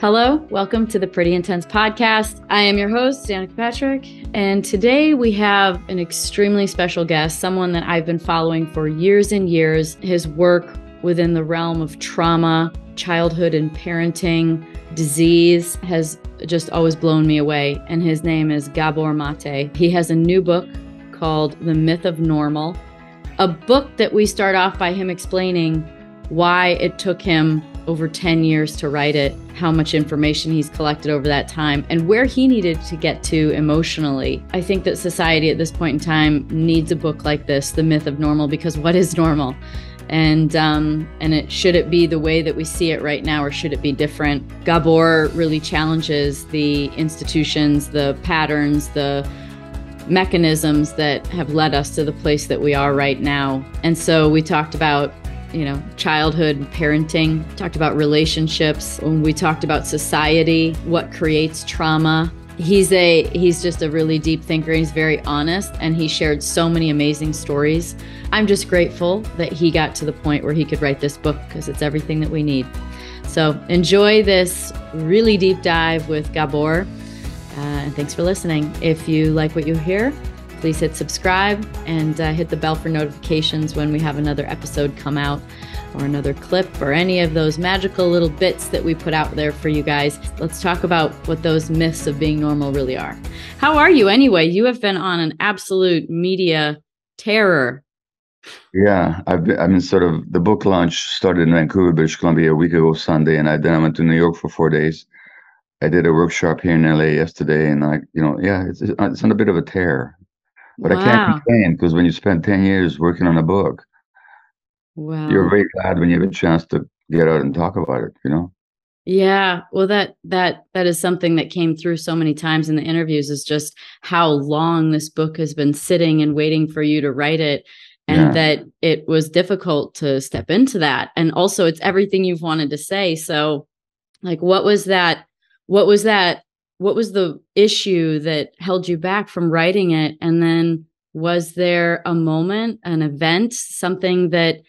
Hello, welcome to the Pretty Intense Podcast. I am your host, Danica Patrick, and today we have an extremely special guest, someone that I've been following for years and years. His work within the realm of trauma, childhood and parenting, disease has just always blown me away. And his name is Gabor Mate. He has a new book called The Myth of Normal, a book that we start off by him explaining why it took him over 10 years to write it, how much information he's collected over that time, and where he needed to get to emotionally. I think that society at this point in time needs a book like this, The Myth of Normal, because what is normal? And um, and it should it be the way that we see it right now, or should it be different? Gabor really challenges the institutions, the patterns, the mechanisms that have led us to the place that we are right now. And so we talked about you know, childhood parenting, talked about relationships, when we talked about society, what creates trauma. He's a he's just a really deep thinker. He's very honest and he shared so many amazing stories. I'm just grateful that he got to the point where he could write this book because it's everything that we need. So enjoy this really deep dive with Gabor. Uh, and thanks for listening. If you like what you hear, please hit subscribe and uh, hit the bell for notifications when we have another episode come out or another clip or any of those magical little bits that we put out there for you guys. Let's talk about what those myths of being normal really are. How are you anyway? You have been on an absolute media terror. Yeah, I've been, I mean, sort of the book launch started in Vancouver, British Columbia a week ago Sunday, and I then I went to New York for four days. I did a workshop here in LA yesterday, and I, you know, yeah, it's, it's on a bit of a tear. But wow. I can't complain because when you spend 10 years working on a book, wow. you're very glad when you have a chance to get out and talk about it, you know? Yeah, well that that that is something that came through so many times in the interviews is just how long this book has been sitting and waiting for you to write it and yeah. that it was difficult to step into that and also it's everything you've wanted to say so like what was that what was that what was the issue that held you back from writing it? And then was there a moment an event something that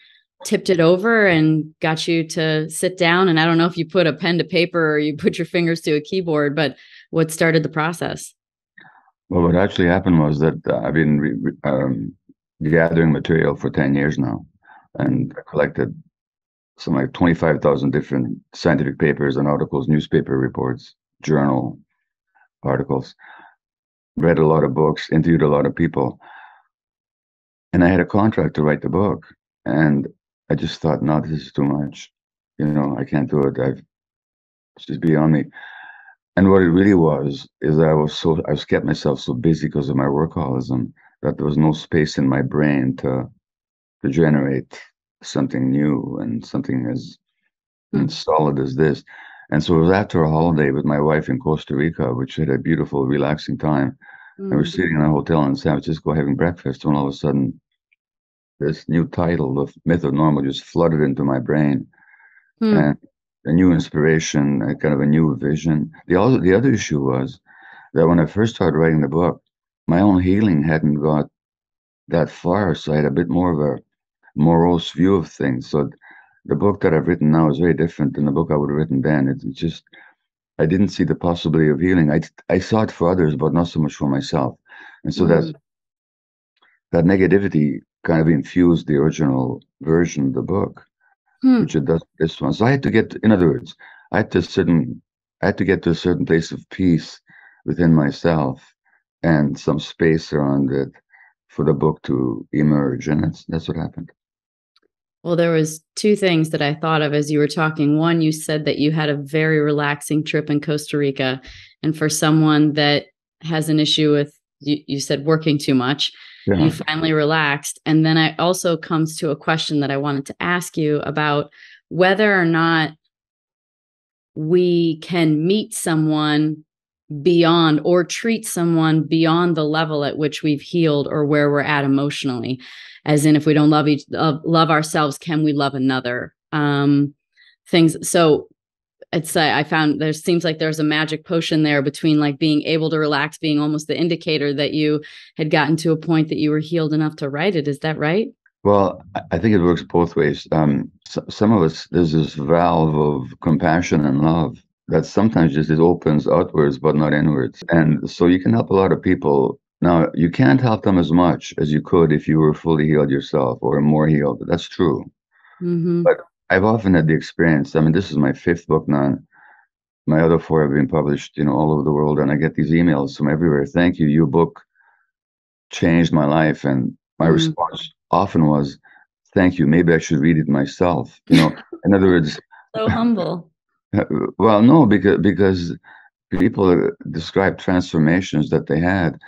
tipped it over and got you to sit down? And i don't know if you put a pen to paper or you put your fingers to a keyboard but what started the process? Well what actually happened was that uh, i've been re- um, gathering material for 10 years now and I collected some like 25,000 different scientific papers and articles newspaper reports journal articles, read a lot of books, interviewed a lot of people. And I had a contract to write the book. And I just thought, no, this is too much. You know, I can't do it. I've it's just beyond me. And what it really was is that I was so I was kept myself so busy because of my workaholism that there was no space in my brain to to generate something new and something as mm. solid as this. And so it was after a holiday with my wife in Costa Rica, which had a beautiful, relaxing time. Mm. And we're sitting in a hotel in San Francisco having breakfast, when all of a sudden, this new title, The Myth of Normal, just flooded into my brain. Mm. And a new inspiration, a kind of a new vision. The other, the other issue was that when I first started writing the book, my own healing hadn't got that far. So I had a bit more of a morose view of things. So the book that I've written now is very different than the book I would have written then. It's just I didn't see the possibility of healing. I I saw it for others, but not so much for myself. And so mm. that that negativity kind of infused the original version of the book, hmm. which it does this one. So I had to get, in other words, I had to certain, I had to get to a certain place of peace within myself and some space around it for the book to emerge, and that's that's what happened. Well, there was two things that I thought of as you were talking. One, you said that you had a very relaxing trip in Costa Rica, and for someone that has an issue with you, you said working too much, yeah. you finally relaxed. And then I also comes to a question that I wanted to ask you about whether or not we can meet someone beyond or treat someone beyond the level at which we've healed or where we're at emotionally as in if we don't love each uh, love ourselves can we love another um things so it's uh, i found there seems like there's a magic potion there between like being able to relax being almost the indicator that you had gotten to a point that you were healed enough to write it is that right well i think it works both ways um so, some of us there's this valve of compassion and love that sometimes just it opens outwards but not inwards. And so you can help a lot of people. Now you can't help them as much as you could if you were fully healed yourself or more healed. That's true. Mm-hmm. But I've often had the experience. I mean, this is my fifth book now. My other four have been published, you know, all over the world, and I get these emails from everywhere. Thank you. Your book changed my life, and my mm-hmm. response often was, "Thank you. Maybe I should read it myself." You know, in other words, so humble. Well, no, because because people describe transformations that they had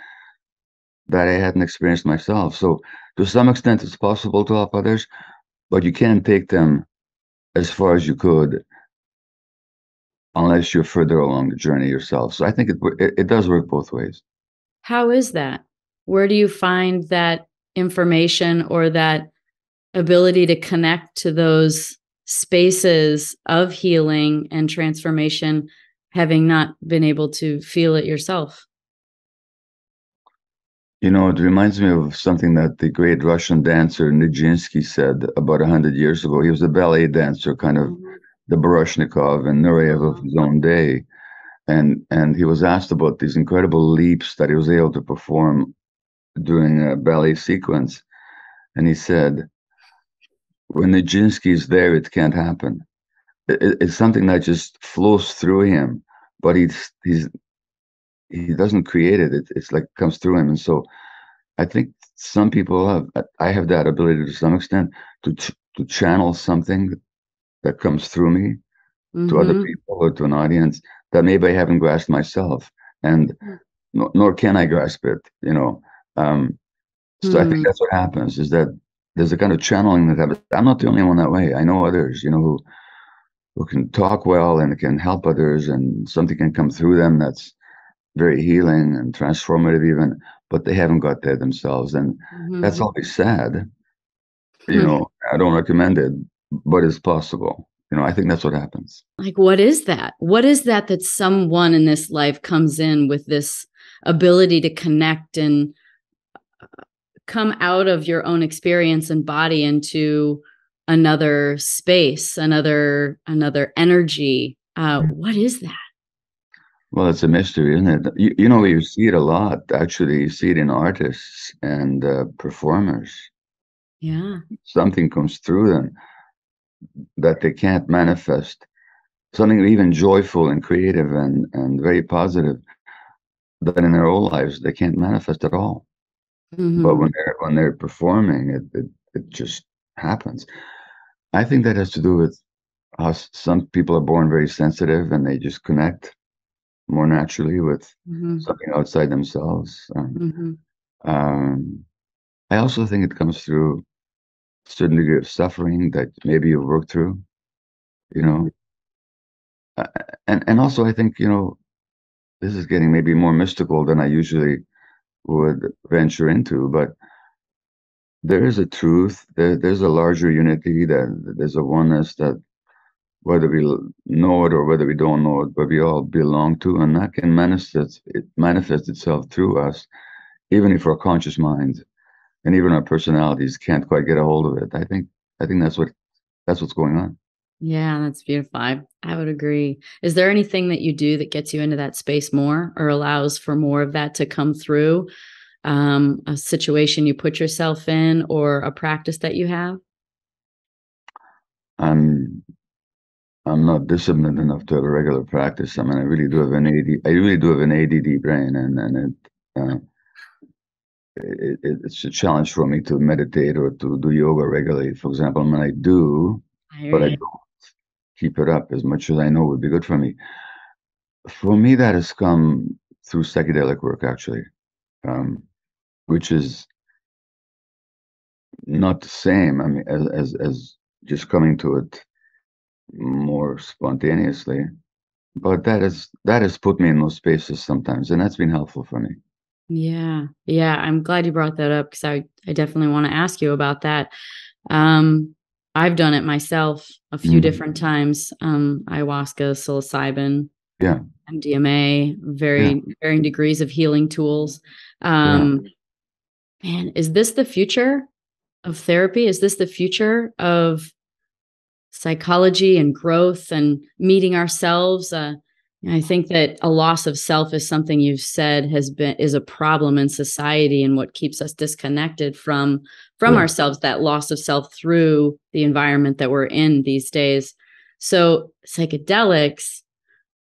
that I hadn't experienced myself. So to some extent, it's possible to help others, but you can't take them as far as you could unless you're further along the journey yourself. So I think it, it, it does work both ways. How is that? Where do you find that information or that ability to connect to those spaces of healing and transformation having not been able to feel it yourself? You know, it reminds me of something that the great Russian dancer Nijinsky said about a hundred years ago. He was a ballet dancer, kind of mm-hmm. the Baryshnikov and Nureyev of his own day. And and he was asked about these incredible leaps that he was able to perform during a ballet sequence. And he said, when Nijinsky is there, it can't happen. It, it's something that just flows through him, but he's he's he doesn't create it. it. It's like comes through him, and so I think some people have. I have that ability to some extent to to channel something that comes through me mm-hmm. to other mm-hmm. people or to an audience that maybe I haven't grasped myself, and mm. nor, can I grasp it. You know. Um, so mm. I think mm. that's what happens is that there's a kind of channeling that happens. I'm not the only one that way. I know others, you know, who who can talk well and can help others, and something can come through them that's very healing and transformative, even. But they haven't got there themselves, and mm-hmm. that's always sad. You hmm. know, I don't recommend it, but it's possible. You know, I think that's what happens. Like, what is that? What is that that someone in this life comes in with this ability to connect and come out of your own experience and body into another space another another energy uh, mm. what is that well it's a mystery isn't it? You, you know you see it a lot. Actually you see it in artists and uh, performers. Yeah. Something comes through them that they can't manifest. Something even joyful and creative and and very positive that in their whole lives they can't manifest at all. Mm-hmm. But when they're when they're performing, it, it it just happens. I think that has to do with how some people are born very sensitive and they just connect more naturally with mm-hmm. something outside themselves. Um, mm-hmm. um, I also think it comes through a certain degree of suffering that maybe you've worked through, you know. Uh, and and also I think you know this is getting maybe more mystical than I usually would venture into. But there is a truth, there, there's a larger unity, that there's a oneness that whether we know it or whether we don't know it, but we all belong to, and that can manifest it manifests itself through us, even if our conscious minds and even our personalities can't quite get a hold of it. I think I think that's what that's what's going on. Yeah, that's beautiful. I, I would agree. Is there anything that you do that gets you into that space more or allows for more of that to come through? Um, a situation you put yourself in or a practice that you have? I'm I'm not disciplined enough to have a regular practice. I mean, I really do have an AD. I really do have an ADD brain, and and it, uh, it, it, it's a challenge for me to meditate or to do yoga regularly. For example, when I do, I but I don't keep it up as much as I know would be good for me. For me, that has come through psychedelic work, actually, um, which is not the same. I mean, as, as as just coming to it more spontaneously, but that is that has put me in those spaces sometimes, and that's been helpful for me. Yeah, yeah, I'm glad you brought that up because I I definitely want to ask you about that. Um, I've done it myself a few mm. different times. Um, ayahuasca, psilocybin, yeah, MDMA, very yeah. varying degrees of healing tools. Um, yeah. Man, is this the future of therapy? Is this the future of psychology and growth and meeting ourselves? Uh, I think that a loss of self is something you've said has been is a problem in society and what keeps us disconnected from from yeah. ourselves that loss of self through the environment that we're in these days. So psychedelics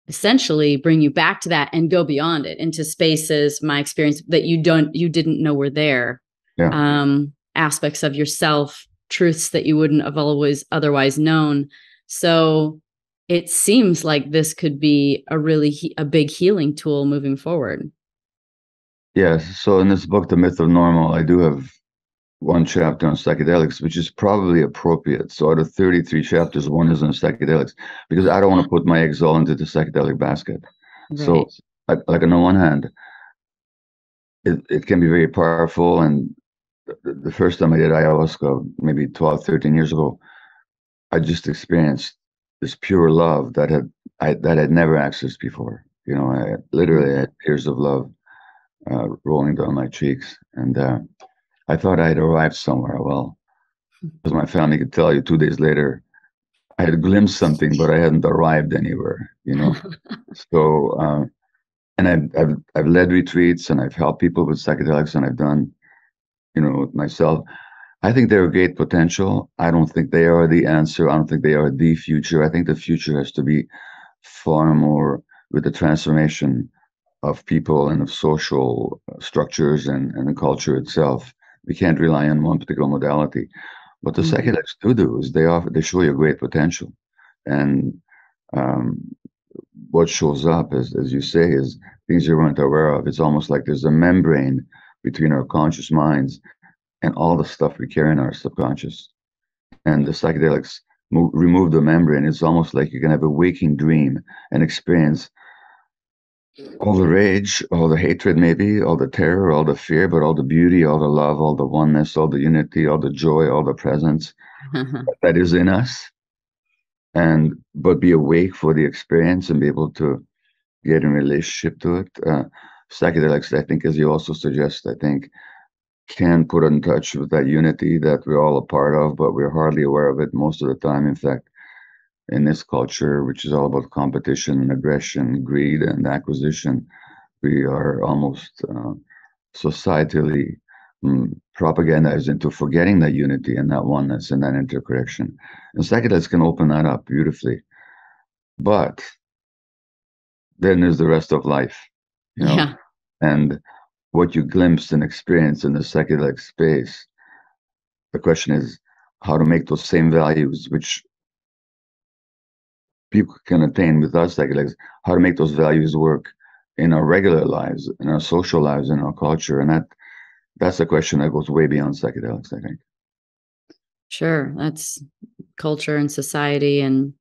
essentially bring you back to that and go beyond it into spaces my experience that you don't you didn't know were there. Yeah. Um aspects of yourself, truths that you wouldn't have always otherwise known. So it seems like this could be a really he- a big healing tool moving forward. Yes. So in this book, The Myth of Normal, I do have one chapter on psychedelics, which is probably appropriate. So out of 33 chapters, one is on psychedelics because I don't want to put my eggs all into the psychedelic basket. Right. So, I, like on the one hand, it, it can be very powerful. And the, the first time I did ayahuasca, maybe 12, 13 years ago, I just experienced this pure love that had I that I'd never accessed before. You know, I literally had tears of love uh, rolling down my cheeks, and uh, I thought I'd arrived somewhere. Well, as my family could tell you, two days later, I had glimpsed something, but I hadn't arrived anywhere. You know, so uh, and I've, I've I've led retreats and I've helped people with psychedelics, and I've done, you know, myself. I think they're a great potential. I don't think they are the answer. I don't think they are the future. I think the future has to be far more with the transformation of people and of social structures and, and the culture itself. We can't rely on one particular modality. What the mm-hmm. psychedelics do do is they offer they show you great potential. And um, what shows up, as, as you say, is things you weren't aware of. It's almost like there's a membrane between our conscious minds and all the stuff we carry in our subconscious. And the psychedelics move, remove the membrane. It's almost like you can have a waking dream and experience all the rage, all the hatred, maybe, all the terror, all the fear, but all the beauty, all the love, all the oneness, all the unity, all the joy, all the presence that is in us. And but be awake for the experience and be able to get in relationship to it. Uh, psychedelics, I think, as you also suggest, I think can put in touch with that unity that we're all a part of, but we're hardly aware of it most of the time. In fact, in this culture, which is all about competition and aggression, greed and acquisition, we are almost uh, societally um, propagandized into forgetting that unity and that oneness and that interconnection. And psychedelics can open that up beautifully. But then there's the rest of life, you know. Yeah. And what you glimpse and experience in the psychedelic space. The question is how to make those same values, which people can attain with us psychedelics, how to make those values work in our regular lives, in our social lives, in our culture. And that that's a question that goes way beyond psychedelics, I think. Sure. That's culture and society and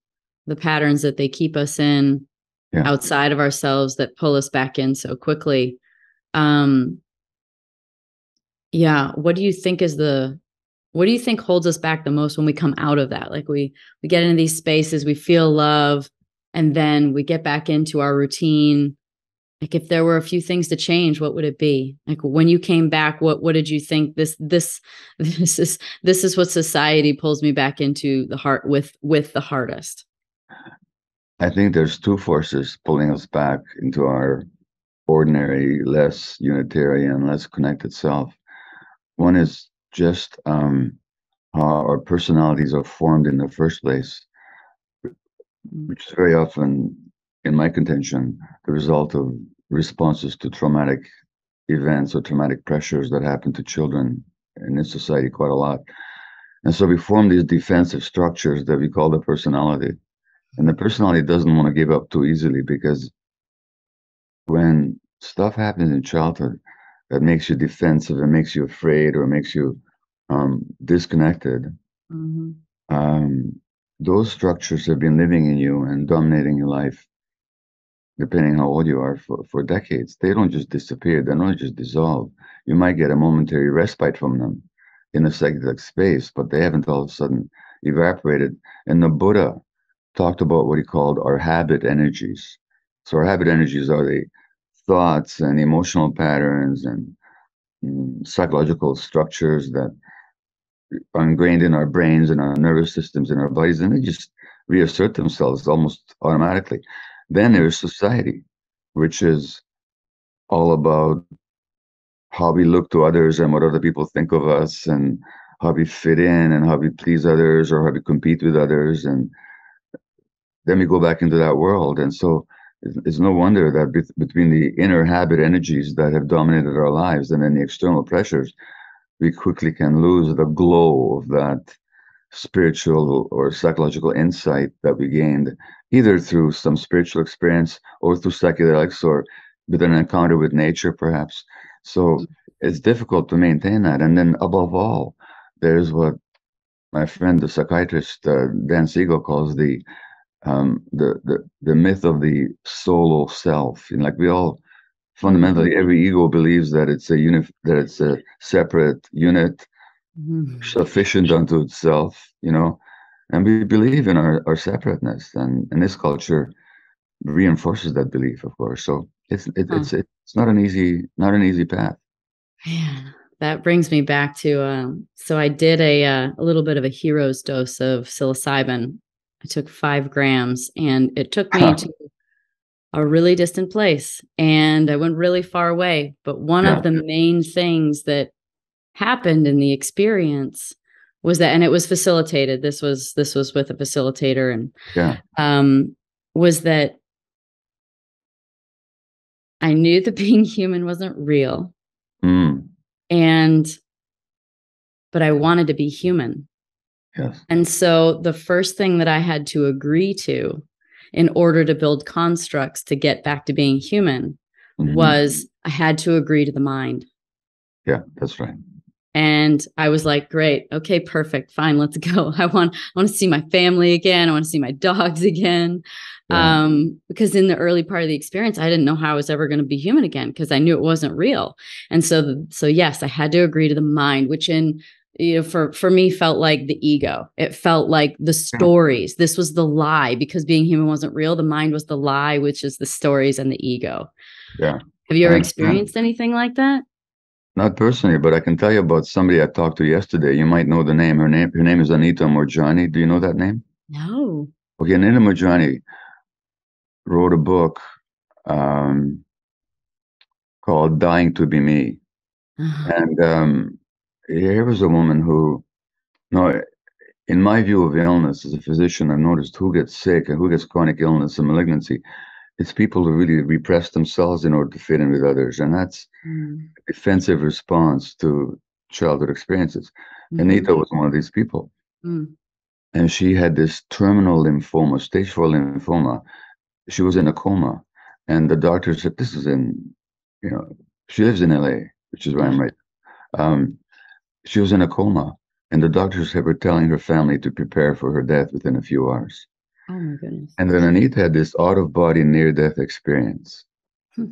the patterns that they keep us in yeah. outside of ourselves that pull us back in so quickly um yeah what do you think is the what do you think holds us back the most when we come out of that? Like we we get into these spaces we feel love and then we get back into our routine. Like if there were a few things to change what would it be? Like when you came back what what did you think this this this is this is what society pulls me back into the heart with with the hardest? I think there's two forces pulling us back into our ordinary, less unitarian, less connected self. One is just um, how our personalities are formed in the first place, which is very often, in my contention, the result of responses to traumatic events or traumatic pressures that happen to children in this society quite a lot. And so we form these defensive structures that we call the personality. And the personality doesn't want to give up too easily because when stuff happens in childhood that makes you defensive and makes you afraid or makes you um, disconnected, mm-hmm. um, those structures have been living in you and dominating your life, depending how old you are, for, for decades. They don't just disappear, they don't just dissolve. You might get a momentary respite from them in a psychedelic space, but they haven't all of a sudden evaporated. And the Buddha talked about what he called our habit energies. So our habit energies are the thoughts and emotional patterns and mm, psychological structures that are ingrained in our brains and our nervous systems and our bodies, and they just reassert themselves almost automatically. Then there's society, which is all about how we look to others and what other people think of us and how we fit in and how we please others or how we compete with others and then we go back into that world and so it's no wonder that be- between the inner habit energies that have dominated our lives and then the external pressures we quickly can lose the glow of that spiritual or psychological insight that we gained either through some spiritual experience or through psychedelics or with an encounter with nature perhaps. So it's difficult to maintain that. And then above all there's what my friend, the psychiatrist uh, Dan Siegel, calls the um, the the the myth of the solo self. And like we all fundamentally, mm-hmm. every ego believes that it's a unit, that it's a separate unit, mm-hmm. sufficient unto itself. You know, and we believe in our our separateness, and and this culture reinforces that belief, of course. So it's it, it's it's not an easy not an easy path. Yeah that brings me back to um, so I did a uh, a little bit of a hero's dose of psilocybin. I took five grams, and it took me to a really distant place, and I went really far away. But one yeah. of the main things that happened in the experience was that, and it was facilitated. This was this was with a facilitator, and yeah. um, was that I knew that being human wasn't real. Mm and but I wanted to be human. Yes. And so the first thing that I had to agree to in order to build constructs to get back to being human mm-hmm. was I had to agree to the mind. Yeah, that's right. And I was like, great, okay, perfect, fine, let's go. I want I want to see my family again. I want to see my dogs again. Yeah. Um, because in the early part of the experience, I didn't know how I was ever going to be human again because I knew it wasn't real. And so, so yes, I had to agree to the mind, which in you know for for me felt like the ego. It felt like the stories. This was the lie. Because being human wasn't real the mind was the lie which is the stories and the ego. Yeah. Have you ever experienced anything like that? Not personally but i can tell you about somebody i talked to yesterday. You might know the name. Her name her name is Anita Moorjani. Do you know that name? No. Okay Anita Moorjani wrote a book um, called Dying to Be Me. Uh-huh. And um, here was a woman who, no, in my view of illness as a physician, I've noticed who gets sick and who gets chronic illness and malignancy. It's people who really repress themselves in order to fit in with others. And that's mm. a defensive response to childhood experiences. Mm-hmm. Anita was one of these people. Mm. And she had this terminal lymphoma, stage four lymphoma, she was in a coma, and the doctor said, "This is in, you know, she lives in L.A., which is where I'm right." Um, she was in a coma, and the doctors were telling her family to prepare for her death within a few hours. Oh my goodness! And then Anita had this out-of-body near-death experience, hmm.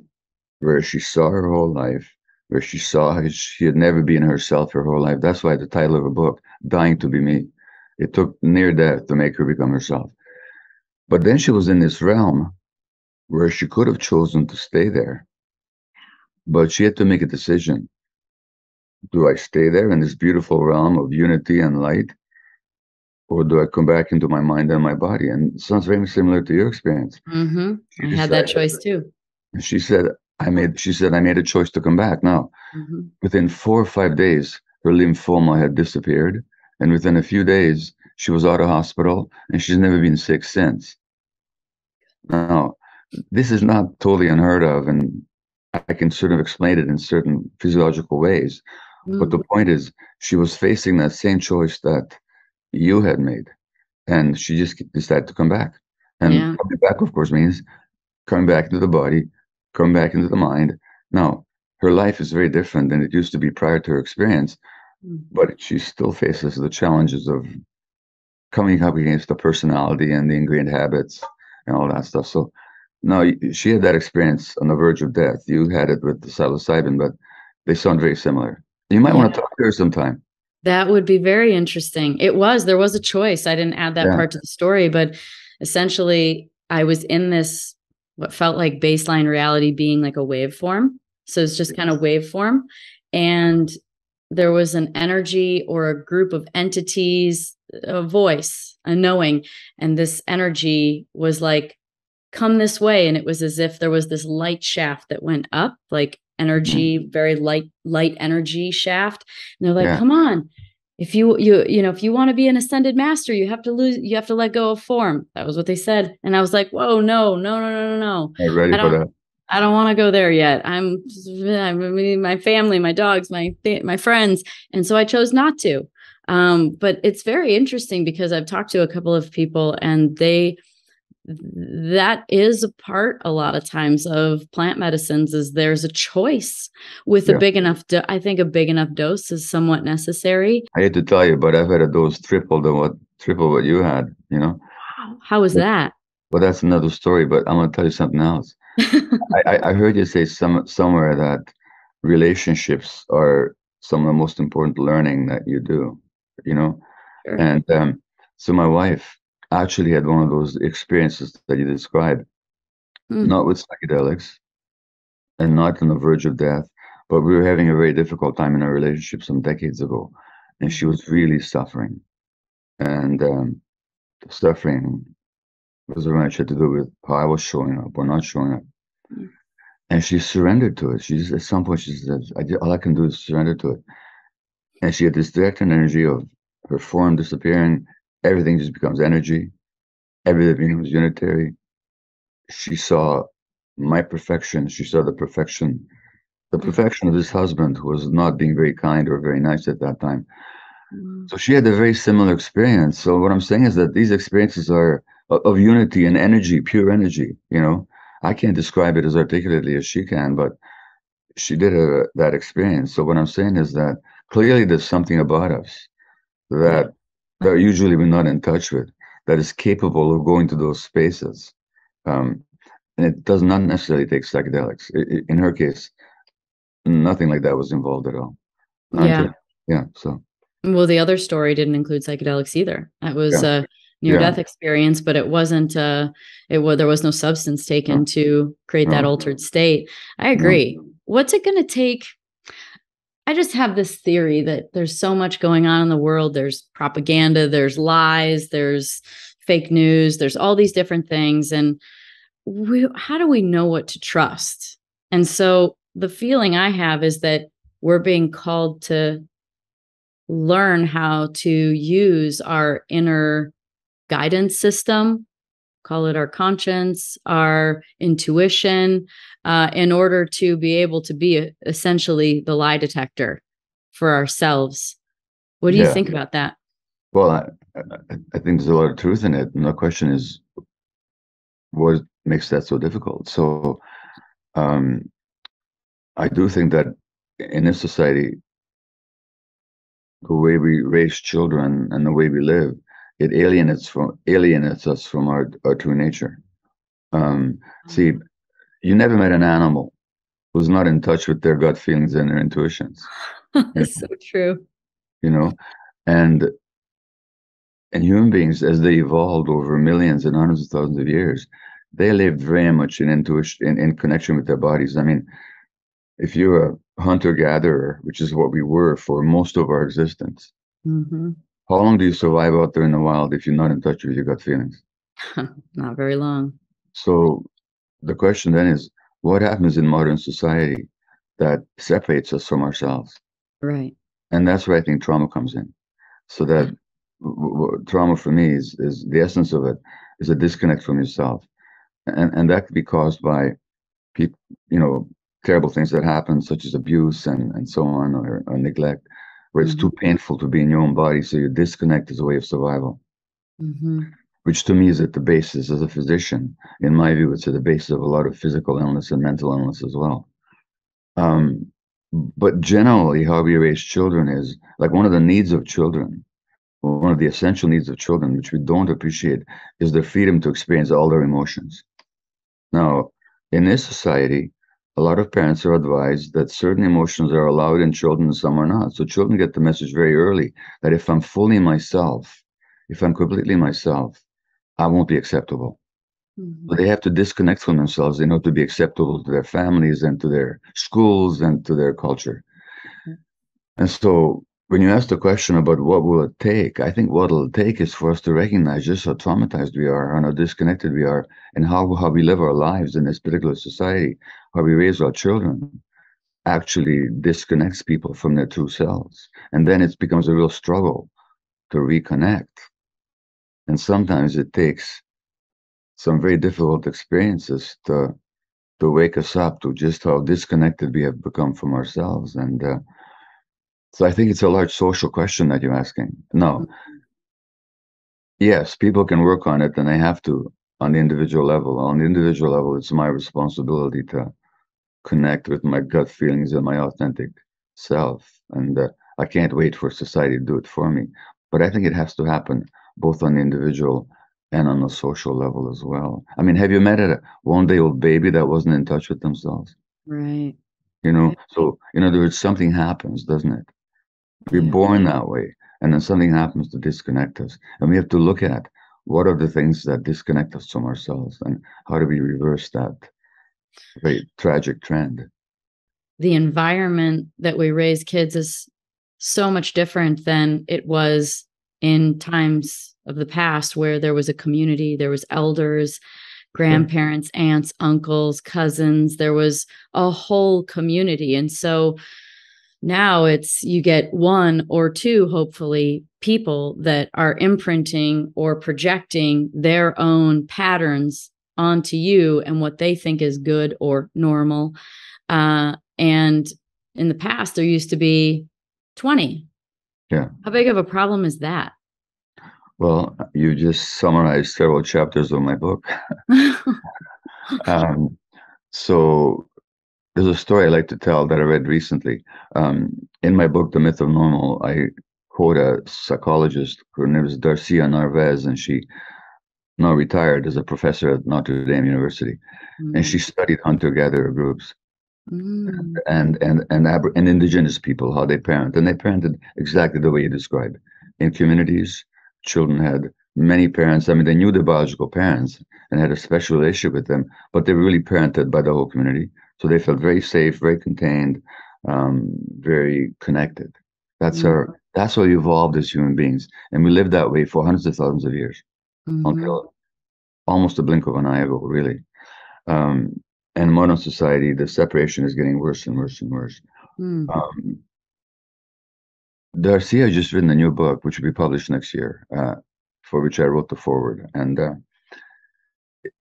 where she saw her whole life, where she saw she had never been herself her whole life. That's why the title of her book, "Dying to Be Me." It took near death to make her become herself. But then she was in this realm where she could have chosen to stay there. But she had to make a decision. Do I stay there in this beautiful realm of unity and light? Or do I come back into my mind and my body? And it sounds very similar to your experience. Mm-hmm. I had that choice too. She said, I made she said I made a choice to come back. Now, mm-hmm. within four or five days, her lymphoma had disappeared. And within a few days, she was out of hospital and she's never been sick since. Now, this is not totally unheard of, and I can sort of explain it in certain physiological ways. Mm. But the point is, she was facing that same choice that you had made, and she just decided to come back. And yeah. coming back, of course, means coming back into the body, coming back into the mind. Now, her life is very different than it used to be prior to her experience, mm. but she still faces the challenges of coming up against the personality and the ingrained habits and all that stuff. So no, she had that experience on the verge of death. You had it with the psilocybin, but they sound very similar. You might yeah. want to talk to her sometime. That would be very interesting. It was, there was a choice. I didn't add that yeah. part to the story, but essentially, I was in this, what felt like baseline reality being like a waveform. So it's just kind of waveform. And there was an energy or a group of entities, a voice, a knowing. And this energy was like come this way and it was as if there was this light shaft that went up like energy mm. very light light energy shaft and they're like yeah. come on if you you you know if you want to be an ascended master you have to lose you have to let go of form that was what they said and i was like whoa no no no no no no ready for that I don't want to go there yet. I'm, I mean, my family, my dogs, my my friends, and so I chose not to. Um, but it's very interesting because I've talked to a couple of people, and they that is a part a lot of times of plant medicines is there's a choice with yeah. a big enough do- i think a big enough dose is somewhat necessary. I hate to tell you but i've had a dose triple than what triple what you had you know? How was that? Well that's another story but i'm going to tell you something else. I, I heard you say some somewhere that relationships are some of the most important learning that you do you know? Sure. and um, so my wife actually had one of those experiences that you described, mm. not with psychedelics and not on the verge of death, but we were having a very difficult time in our relationship some decades ago. And she was really suffering. And um, suffering was very much had to do with how I was showing up or not showing up. Mm. And she surrendered to it. She's at some point she said, I, all I can do is surrender to it. And she had this direct energy of her form disappearing everything just becomes energy. Everything becomes unitary. She saw my perfection. She saw the perfection, the mm. perfection of this husband who was not being very kind or very nice at that time. Mm. So she had a very similar experience. So what I'm saying is that these experiences are of unity and energy, pure energy. You know, I can't describe it as articulately as she can, but she did a, that experience. So what I'm saying is that clearly there's something about us that that usually we're not in touch with that is capable of going to those spaces. Um, and it does not necessarily take psychedelics. It, it, in her case, nothing like that was involved at all. Yeah. yeah. So. Well, the other story didn't include psychedelics either. That was yeah. a near-death yeah. experience, but it wasn't. Uh, it was there was no substance taken no. to create no. that altered state. I agree. No. What's it going to take? I just have this theory that there's so much going on in the world. There's propaganda, there's lies, there's fake news, there's all these different things. And we, how do we know what to trust? And so the feeling I have is that we're being called to learn how to use our inner guidance system call it our conscience, our intuition, uh, in order to be able to be uh, essentially the lie detector for ourselves. What do yeah. you think about that? Well, I, I think there's a lot of truth in it. And the question is, what makes that so difficult? So, um, I do think that in this society, the way we raise children and the way we live it alienates from alienates us from our, our true nature. Um, see, mm-hmm. you never met an animal who's not in touch with their gut feelings and their intuitions. It's so true. You know, and and human beings, as they evolved over millions and hundreds of thousands of years, they lived very much in intuition, in, in connection with their bodies. I mean, if you're a hunter gatherer, which is what we were for most of our existence, mm-hmm. How long do you survive out there in the wild if you're not in touch with your gut feelings? not very long. So the question then is what happens in modern society that separates us from ourselves? Right. And that's where I think trauma comes in. So that mm. w- w- trauma for me is, is the essence of it is a disconnect from yourself. And, and that could be caused by people, you know, terrible things that happen, such as abuse and, and so on, or, or neglect where it's mm-hmm. too painful to be in your own body. So you disconnect as a way of survival, mm-hmm. which to me is at the basis, as a physician, in my view, it's at the basis of a lot of physical illness and mental illness as well. Um, but generally, how we raise children is like one of the needs of children, one of the essential needs of children, which we don't appreciate, is the freedom to experience all their emotions. Now, in this society, a lot of parents are advised that certain emotions are allowed in children and some are not. So children get the message very early that if I'm fully myself, if I'm completely myself, I won't be acceptable. Mm-hmm. But they have to disconnect from themselves in order to be acceptable to their families and to their schools and to their culture. Mm-hmm. And so when you ask the question about what will it take, I think what it'll take is for us to recognize just how traumatized we are and how disconnected we are and how, how we live our lives in this particular society, how we raise our children actually disconnects people from their true selves. And then it becomes a real struggle to reconnect. And sometimes it takes some very difficult experiences to to wake us up to just how disconnected we have become from ourselves. And uh, so I think it's a large social question that you're asking. No. Yes, people can work on it and they have to on the individual level. On the individual level, it's my responsibility to connect with my gut feelings and my authentic self. And uh, I can't wait for society to do it for me. But I think it has to happen both on the individual and on the social level as well. I mean, have you met a one day old baby that wasn't in touch with themselves? Right. You know, right. so in other words, something happens, doesn't it? We're yeah. born that way, and then something happens to disconnect us. And we have to look at what are the things that disconnect us from ourselves and how do we reverse that very tragic trend. The environment that we raise kids is so much different than it was in times of the past where there was a community, there was elders, grandparents, aunts, uncles, cousins, there was a whole community. And so now it's you get one or two hopefully people that are imprinting or projecting their own patterns onto you and what they think is good or normal. Uh, and in the past there used to be 20 yeah. How big of a problem is that? Well, you just summarized several chapters of my book. um, so there's a story I like to tell that I read recently. Um, in my book, The Myth of Normal, I quote a psychologist. Her name is Darcia Narvaez, and she now retired as a professor at Notre Dame University. Mm. And she mm. studied hunter-gatherer groups. Mm. And and and and indigenous people how they parent, and they parented exactly the way you described in communities children had many parents. I mean, they knew their biological parents and had a special relationship with them, but they were really parented by the whole community. So they felt very safe, very contained, um, very connected. That's mm-hmm. our that's how we evolved as human beings. And we lived that way for hundreds of thousands of years mm-hmm. until almost a blink of an eye ago, really. Um, and modern society, the separation is getting worse and worse and worse. Mm. Um, Darcia has just written a new book, which will be published next year, uh, for which I wrote the foreword. And uh,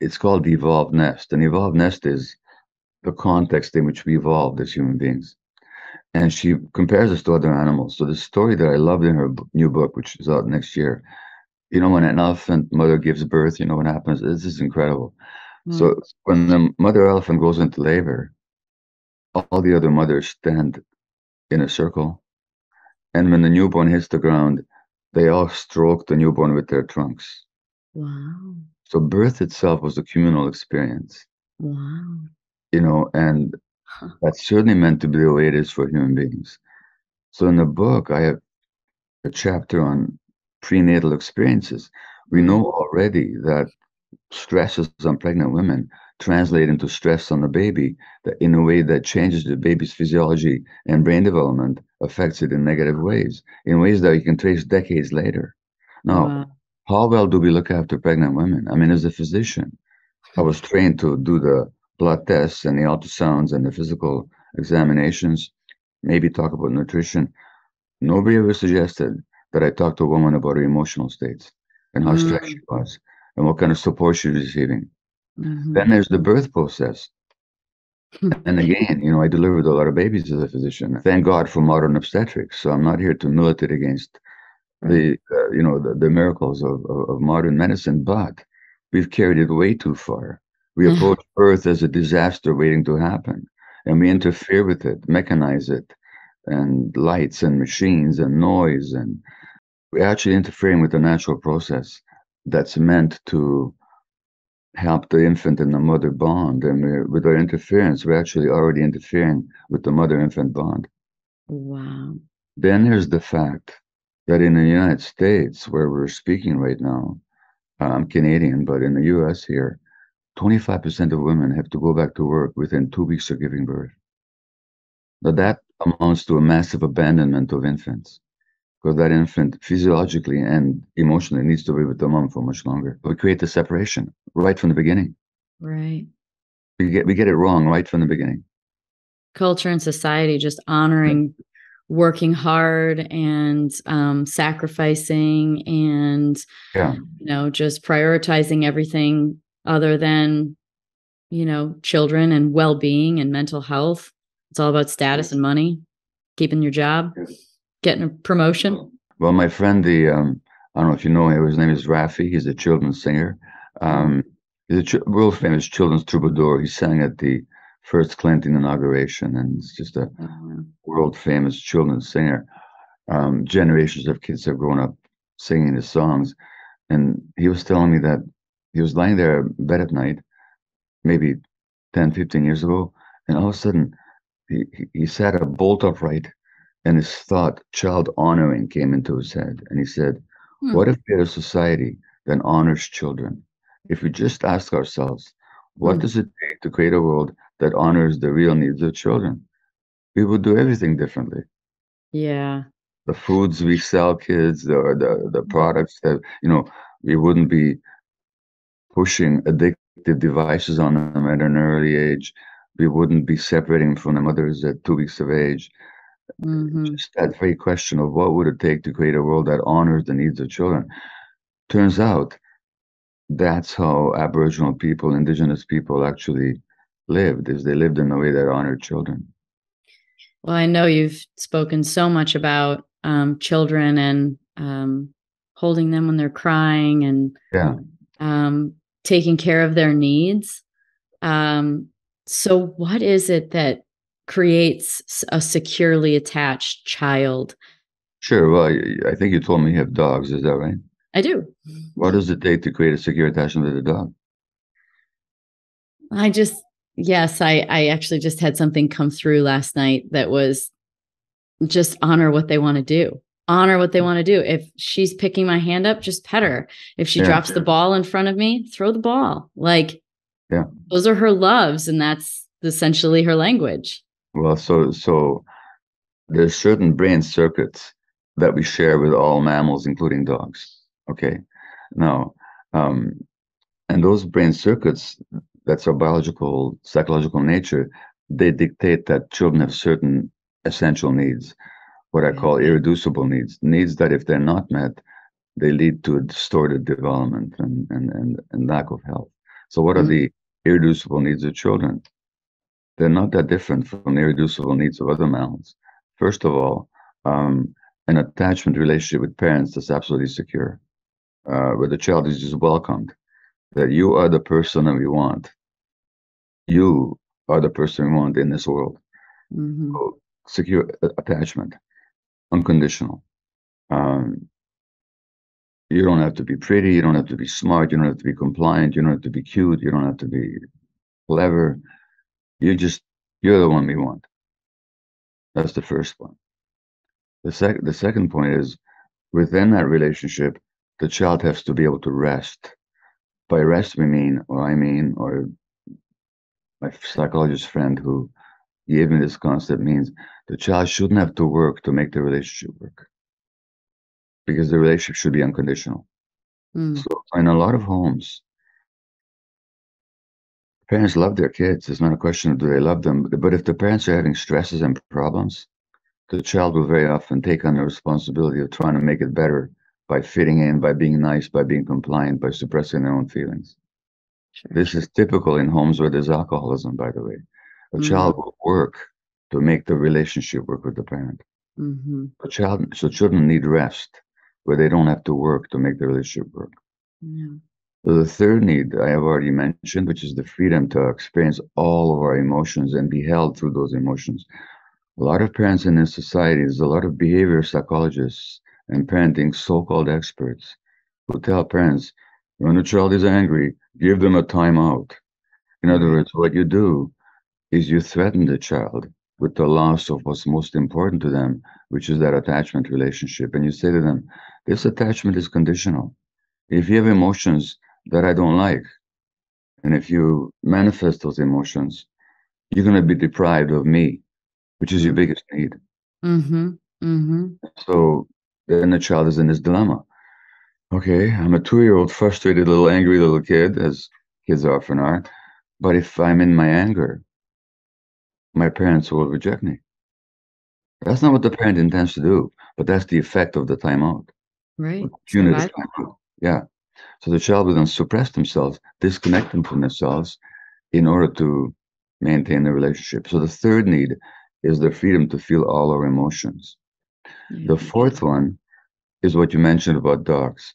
it's called The Evolved Nest. And Evolved Nest is the context in which we evolved as human beings. And she compares us to other animals. So the story that I loved in her new book, which is out next year, you know, when an elephant mother gives birth, you know what happens? This is incredible. Mm. So when the mother elephant goes into labor, all the other mothers stand in a circle and when the newborn hits the ground, they all stroke the newborn with their trunks. Wow. So birth itself was a communal experience. Wow. You know, and huh. that's certainly meant to be the way it is for human beings. So in the book, I have a chapter on prenatal experiences. We mm-hmm. know already that stresses on pregnant women translate into stress on the baby that in a way that changes the baby's physiology and brain development affects it in negative ways in ways that you can trace decades later now wow. how well do we look after pregnant women i mean as a physician i was trained to do the blood tests and the ultrasounds and the physical examinations maybe talk about nutrition nobody ever suggested that i talk to a woman about her emotional states and how mm. stressed she was and what kind of support she was receiving Mm-hmm. Then there's the birth process. and again, you know, I delivered a lot of babies as a physician. Thank God for modern obstetrics. So I'm not here to militate against the, uh, you know, the, the miracles of, of, of, modern medicine, but we've carried it way too far. We mm-hmm. approach birth as a disaster waiting to happen, and we interfere with it, mechanize it, and lights and machines and noise, and we're actually interfering with the natural process that's meant to help the infant and the mother bond. And with our interference, we're actually already interfering with the mother infant bond. Wow. Then there's the fact that in the United States, where we're speaking right now, I'm Canadian, but in the US here, 25% of women have to go back to work within two weeks of giving birth. Now, that amounts to a massive abandonment of infants. because that infant physiologically and emotionally needs to be with the mom for much longer. We create the separation right from the beginning. Right. We get we get it wrong right from the beginning. Culture and society just honoring working hard and um, sacrificing and yeah. you know just prioritizing everything other than you know children and well-being and mental health. It's all about status and money keeping your job getting a promotion. Well my friend the um, i don't know if you know him his name is Raffi. He's a children's singer. Um, he's a ch- world famous children's troubadour. He sang at the first Clinton inauguration, and it's just a mm-hmm. world famous children's singer. Um, generations of kids have grown up singing his songs, and he was telling me that he was lying there in bed at night, maybe 10, 15 years ago, and all of a sudden he, he, sat up bolt upright, and his thought, child honoring, came into his head, and he said, hmm. "What if we had a society that honors children? If we just ask ourselves." What hmm. does it take to create a world that honors the real needs of children. We would do everything differently. Yeah. The foods we sell kids, or the, the products that you know, we wouldn't be pushing addictive devices on them at an early age. We wouldn't be separating from the mothers at two weeks of age. Mm-hmm. Just that very question of what would it take to create a world that honors the needs of children. Turns out that's how Aboriginal people, Indigenous people actually lived is they lived in a way that honored children well i know you've spoken so much about um, children and um, holding them when they're crying and yeah. Um, taking care of their needs. Um, so what is it that creates a securely attached child? Sure well i think you told me you have dogs is that right? I do. What does it take to create a secure attachment with a dog? I just Yes, I I actually just had something come through last night that was just honor what they want to do. Honor what they want to do. If she's picking my hand up, just pet her. If she yeah, drops the ball in front of me, throw the ball. Like yeah. Those are her loves and that's essentially her language. Well, so so there's certain brain circuits that we share with all mammals including dogs. Okay? Now, um and those brain circuits that's our biological, psychological nature, they dictate that children have certain essential needs, what I call irreducible needs, needs that if they're not met, they lead to a distorted development and, and, and, and lack of health. So, what are mm-hmm. the irreducible needs of children? They're not that different from the irreducible needs of other mammals. First of all, um, an attachment relationship with parents that's absolutely secure, uh, where the child is just welcomed, that you are the person that we want you are the person we want in this world. Mm-hmm. So secure attachment, unconditional. Um, you don't have to be pretty. You don't have to be smart. You don't have to be compliant. You don't have to be cute. You don't have to be clever. You just you're the one we want. That's the first one. The second the second point is within that relationship, the child has to be able to rest. By rest we mean, or I mean, or my psychologist friend who me this concept means the child shouldn't have to work to make the relationship work because the relationship should be unconditional. Mm. So in a lot of homes, parents love their kids. It's not a question of do they love them, but if the parents are having stresses and problems, the child will very often take on the responsibility of trying to make it better by fitting in, by being nice, by being compliant, by suppressing their own feelings. Sure. This is typical in homes where there's alcoholism, by the way. A mm-hmm. child will work to make the relationship work with the parent. Mm-hmm. A child, so children need rest where they don't have to work to make the relationship work. Yeah. The third need I have already mentioned, which is the freedom to experience all of our emotions and be held through those emotions. A lot of parents in this society, there's a lot of behavior psychologists and parenting so-called experts who tell parents, when a child is angry, give them a timeout. In other words, what you do is you threaten the child with the loss of what's most important to them, which is their attachment relationship. And you say to them, this attachment is conditional. If you have emotions that I don't like, and if you manifest those emotions, you're going to be deprived of me, which is your biggest need. Mm-hmm. Mm-hmm. So then the child is in this dilemma. Okay, I'm a two-year-old, frustrated little angry little kid, as kids often are. But if I'm in my anger, my parents will reject me. That's not what the parent intends to do, but that's the effect of the timeout. Right. Unit of timeout. Yeah. So the child will then suppress themselves, disconnect them from themselves in order to maintain the relationship. So the third need is the freedom to feel all our emotions. The mm-hmm. fourth one is what you mentioned about dogs.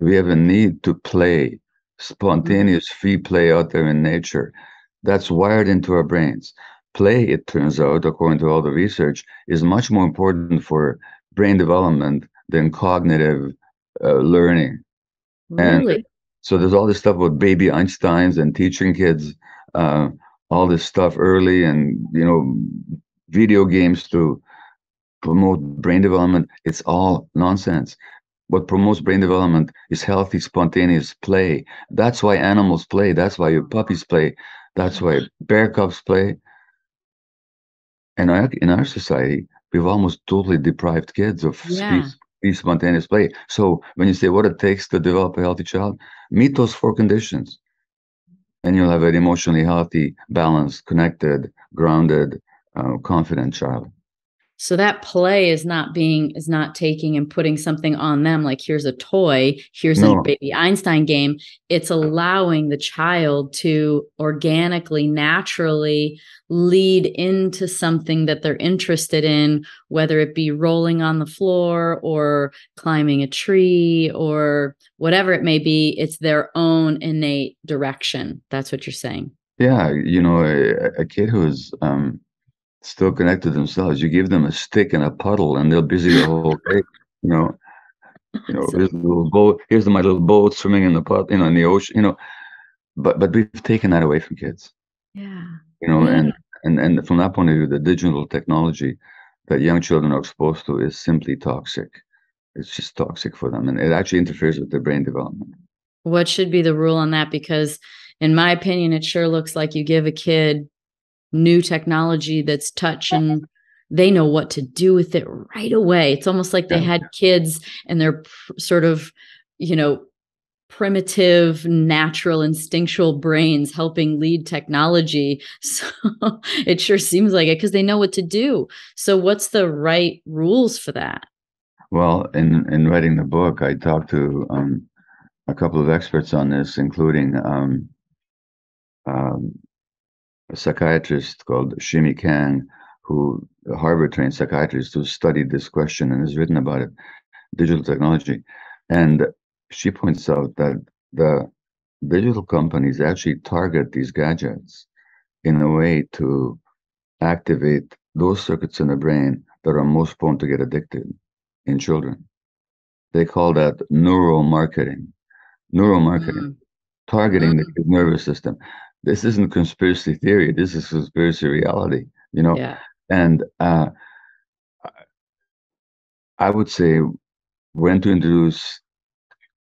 We have a need to play, mm-hmm. spontaneous free play out there in nature. That's wired into our brains. Play, it turns out, according to all the research, is much more important for brain development than cognitive uh, learning. Really? And so there's all this stuff about baby Einsteins and teaching kids uh, all this stuff early and, you know, video games to promote brain development. It's all nonsense. What promotes brain development is healthy, spontaneous play. That's why animals play. That's why your puppies play. That's why bear cubs play. And in our society, we've almost totally deprived kids of Yeah. speech, speech, spontaneous play. So when you say what it takes to develop a healthy child, meet those four conditions, and you'll have an emotionally healthy, balanced, connected, grounded, uh, confident child. So that play is not being is not taking and putting something on them like here's a toy, here's a baby Einstein game. It's allowing the child to organically, naturally lead into something that they're interested in, whether it be rolling on the floor or climbing a tree or whatever it may be. It's their own innate direction. That's what you're saying. Yeah, you know, a, a kid who's um, still connected to themselves, you give them a stick and a puddle, and they're busy the whole day. You know, you know, here's a little boat. Here's my little boat swimming in the pot, you know, in the ocean. You know, but but we've taken that away from kids. Yeah. You know, Yeah. and and and from that point of view, the digital technology that young children are exposed to is simply toxic. It's just toxic for them, and it actually interferes with their brain development. what should be the rule on that because in my opinion it sure looks like you give a kid new technology that's touch and they know what to do with it right away. It's almost like they had kids and they're pr- sort of you know primitive natural instinctual brains helping lead technology. So it sure seems like it because they know what to do. So what's the right rules for that? Well, in in writing the book, I talked to um, a couple of experts on this, including um, um, a psychiatrist called Shimi Kang, who a Harvard-trained psychiatrist who studied this question and has written about it, digital technology, and she points out that the digital companies actually target these gadgets in a way to activate those circuits in the brain that are most prone to get addicted in children. They call that neuromarketing. Neuromarketing, Mm, targeting the nervous system. This isn't conspiracy theory. This is conspiracy reality. You know, yeah and uh, I would say when to introduce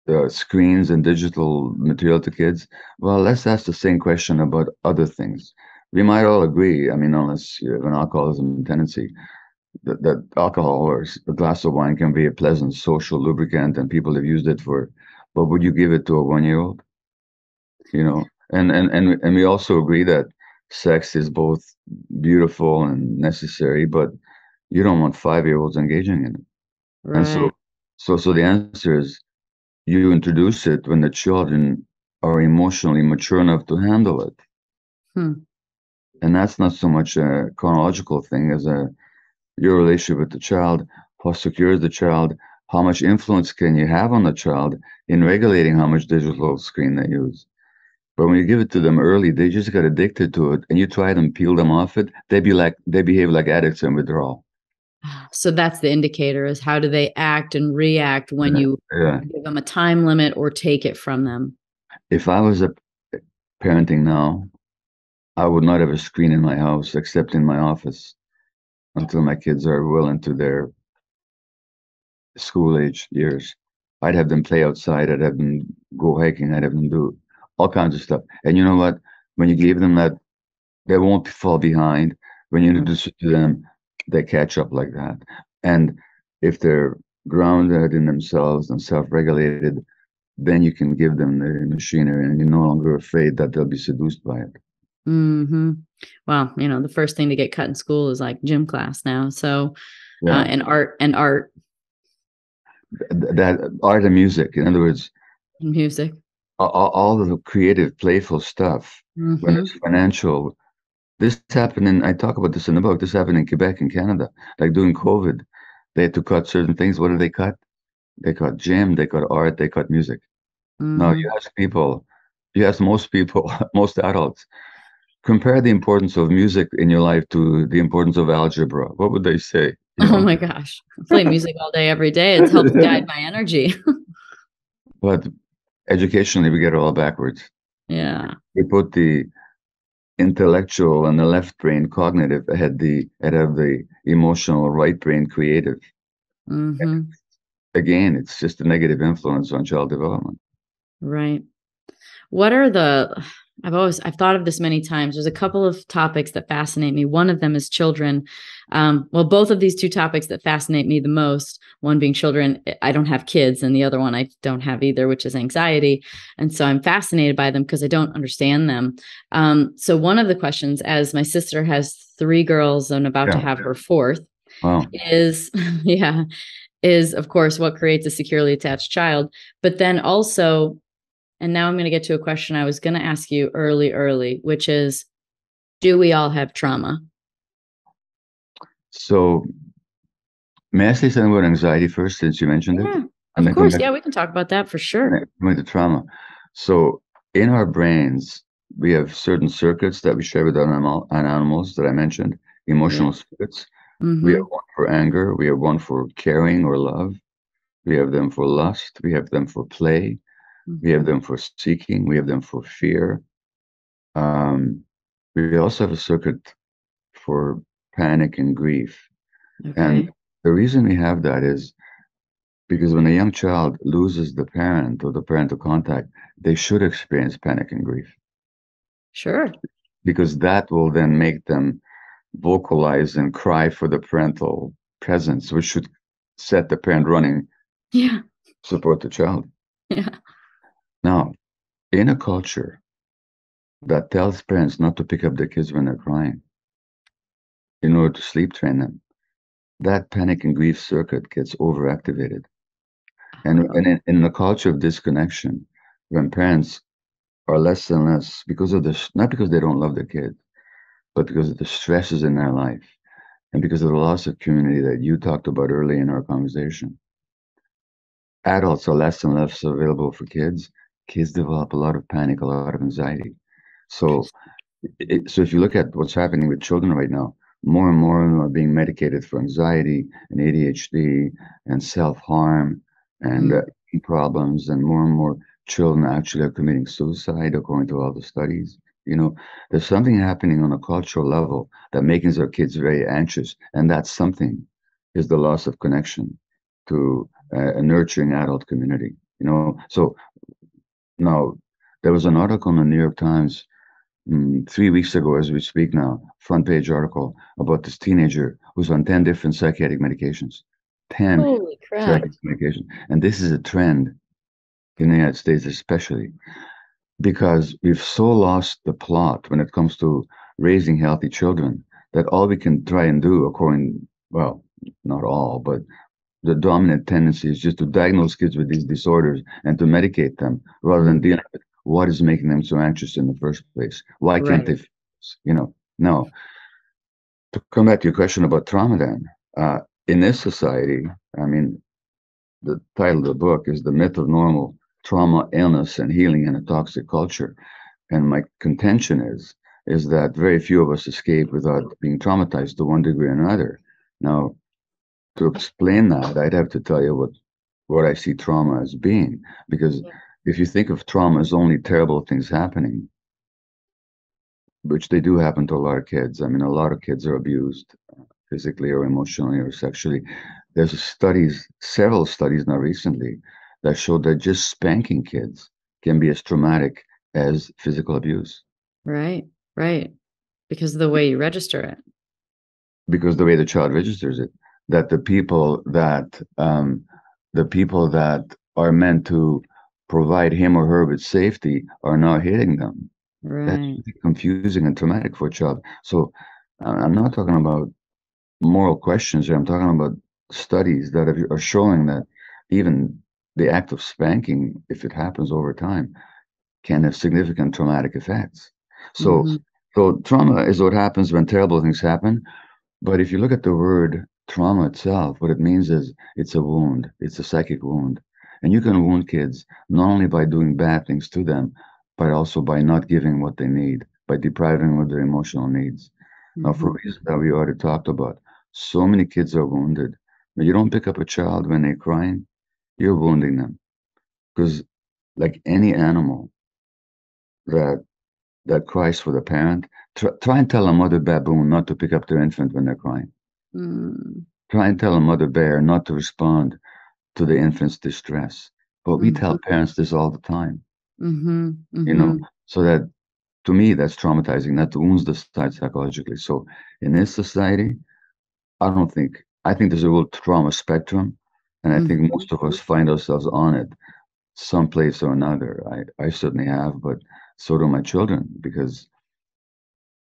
uh, screens and digital material to kids. Well, let's ask the same question about other things. We might all agree. I mean, unless you have an alcoholism tendency, that, that alcohol or a glass of wine can be a pleasant social lubricant, and people have used it for. But would you give it to a one-year-old? You know, and and and and we also agree that sex is both beautiful and necessary, but you don't want five-year-olds engaging in it. Right. And so, so, so the answer is you introduce it when the children are emotionally mature enough to handle it. Hmm. And that's not so much a chronological thing as a your relationship with the child, how secure is the child, how much influence can you have on the child in regulating how much digital screen they use. But when you give it to them early, they just get addicted to it, and you try them peel them off it. They be like they behave like addicts in withdrawal. Ah, so that's the indicator is how do they act and react when Yeah. you Yeah. give them a time limit or take it from them. if I was a parenting now, I would not have a screen in my house except in my office until my kids are well into their school age years. I'd have them play outside. I'd have them go hiking. I'd have them do all kinds of stuff. And you know what? When you give them that, they won't fall behind. When you introduce it to them, they catch up like that. And if they're grounded in themselves and self-regulated, then you can give them the machinery, and you're no longer afraid that they'll be seduced by it. Mm-hmm. Well, you know, the first thing to get cut in school is like gym class now. So, uh, yeah. uh, and art and art. That art and music, in other words, music, all, all of the creative, playful stuff. Mm-hmm. When it's financial, this happened in. I talk about this in the book. This happened in Quebec and Canada. Like during COVID, they had to cut certain things. What did they cut? They cut gym. They cut art. They cut music. Mm-hmm. Now you ask people, you ask most people, most adults, compare the importance of music in your life to the importance of algebra. What would they say? You know? Oh my gosh. I play music all day, every day. It's helped guide my energy. but educationally, we get it all backwards. Yeah. We put the intellectual and the left brain cognitive ahead the ahead of the emotional right brain creative. Mm-hmm. Again, it's just a negative influence on child development. Right. What are the I've always I've thought of this many times. There's a couple of topics that fascinate me. One of them is children. Um, well, both of these two topics that fascinate me the most. One being children. I don't have kids, and the other one I don't have either, which is anxiety. And so I'm fascinated by them because I don't understand them. Um, so one of the questions, as my sister has three girls and about yeah. to have her fourth, wow. is yeah, is of course what creates a securely attached child. But then also and now I'm going to get to a question I was going to ask you early, early, which is do we all have trauma? So, may I say something about anxiety first, since you mentioned yeah, it? And of course. Yeah, we can talk about that for sure. With the trauma. So, in our brains, we have certain circuits that we share with animal, animals that I mentioned, emotional yeah. circuits. Mm-hmm. We have one for anger, we have one for caring or love, we have them for lust, we have them for play, we have them for seeking. We have them for fear. Um, we also have a circuit for panic and grief. Okay. And the reason we have that is because when a young child loses the parent or the parental contact, they should experience panic and grief. Sure. Because that will then make them vocalize and cry for the parental presence, which should set the parent running. Yeah. Support the child. Yeah. Now, in a culture that tells parents not to pick up their kids when they're crying in order to sleep train them, that panic and grief circuit gets overactivated. And, and in, in the culture of disconnection, when parents are less and less because of this, not because they don't love their kid, but because of the stresses in their life and because of the loss of community that you talked about early in our conversation. Adults are less and less available for kids kids develop a lot of panic, a lot of anxiety. So, it, so if you look at what's happening with children right now, more and more of them are being medicated for anxiety and ADHD and self harm and mm. uh, problems, and more and more children actually are committing suicide, according to all the studies. You know, there's something happening on a cultural level that makes our kids very anxious, and that something is the loss of connection to uh, a nurturing adult community. You know, so now, there was an article in the New York Times mm, three weeks ago, as we speak now, front page article about this teenager who's on 10 different psychiatric medications. 10 Holy crap. medications. And this is a trend in the United States, especially because we've so lost the plot when it comes to raising healthy children that all we can try and do, according, well, not all, but the dominant tendency is just to diagnose kids with these disorders and to medicate them rather than dealing with what is making them so anxious in the first place. Why right. can't they, you know, no. To come back to your question about trauma, then, uh, in this society, I mean, the title of the book is The Myth of Normal Trauma, Illness, and Healing in a Toxic Culture. And my contention is, is that very few of us escape without being traumatized to one degree or another. Now, to explain that, I'd have to tell you what what I see trauma as being. Because yeah. if you think of trauma as only terrible things happening, which they do happen to a lot of kids. I mean, a lot of kids are abused uh, physically or emotionally or sexually. There's studies, several studies now recently, that show that just spanking kids can be as traumatic as physical abuse. Right, right. Because of the way you register it. Because the way the child registers it that the people that um, the people that are meant to provide him or her with safety are not hitting them. Right. That's confusing and traumatic for a child. So uh, I'm not talking about moral questions here. I'm talking about studies that are showing that even the act of spanking, if it happens over time, can have significant traumatic effects. So, mm-hmm. so trauma is what happens when terrible things happen. But if you look at the word trauma itself, what it means is it's a wound, it's a psychic wound. And you can wound kids not only by doing bad things to them, but also by not giving what they need, by depriving them of their emotional needs. Mm-hmm. Now, for mm-hmm. reasons that we already talked about, so many kids are wounded. But you don't pick up a child when they're crying, you're wounding them. Because, like any animal that that cries for the parent, try, try and tell a mother baboon not to pick up their infant when they're crying. Mm. Try and tell a mother bear not to respond to the infant's distress. But we mm-hmm. tell parents this all the time. Mm-hmm. Mm-hmm. You know, mm-hmm. so that to me that's traumatizing. That wounds the child psychologically. So in this society, I don't think I think there's a real trauma spectrum, and I think most of us mm-hmm. find ourselves on it, someplace or another. I I certainly have, but so do my children because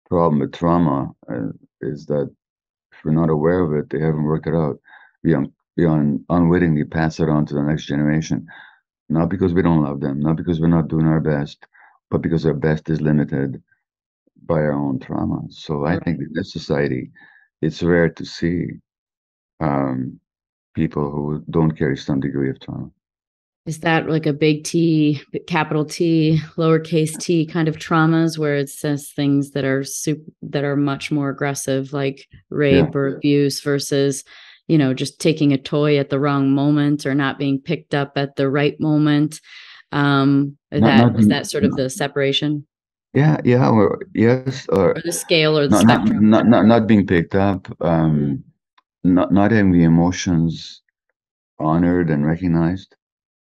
problem with trauma uh, is that we're not aware of it, they haven't worked it out. We, un- we un- unwittingly pass it on to the next generation, not because we don't love them, not because we're not doing our best, but because our best is limited by our own trauma. So I think in this society, it's rare to see um, people who don't carry some degree of trauma is that like a big T, capital T, lowercase t kind of traumas where it says things that are super, that are much more aggressive, like rape yeah. or abuse versus, you know, just taking a toy at the wrong moment or not being picked up at the right moment. Um, not, that not, is that sort of the separation? Yeah, yeah, or yes, or, or the scale or the not, spectrum. Not, not, not being picked up, um, not not having the emotions honored and recognized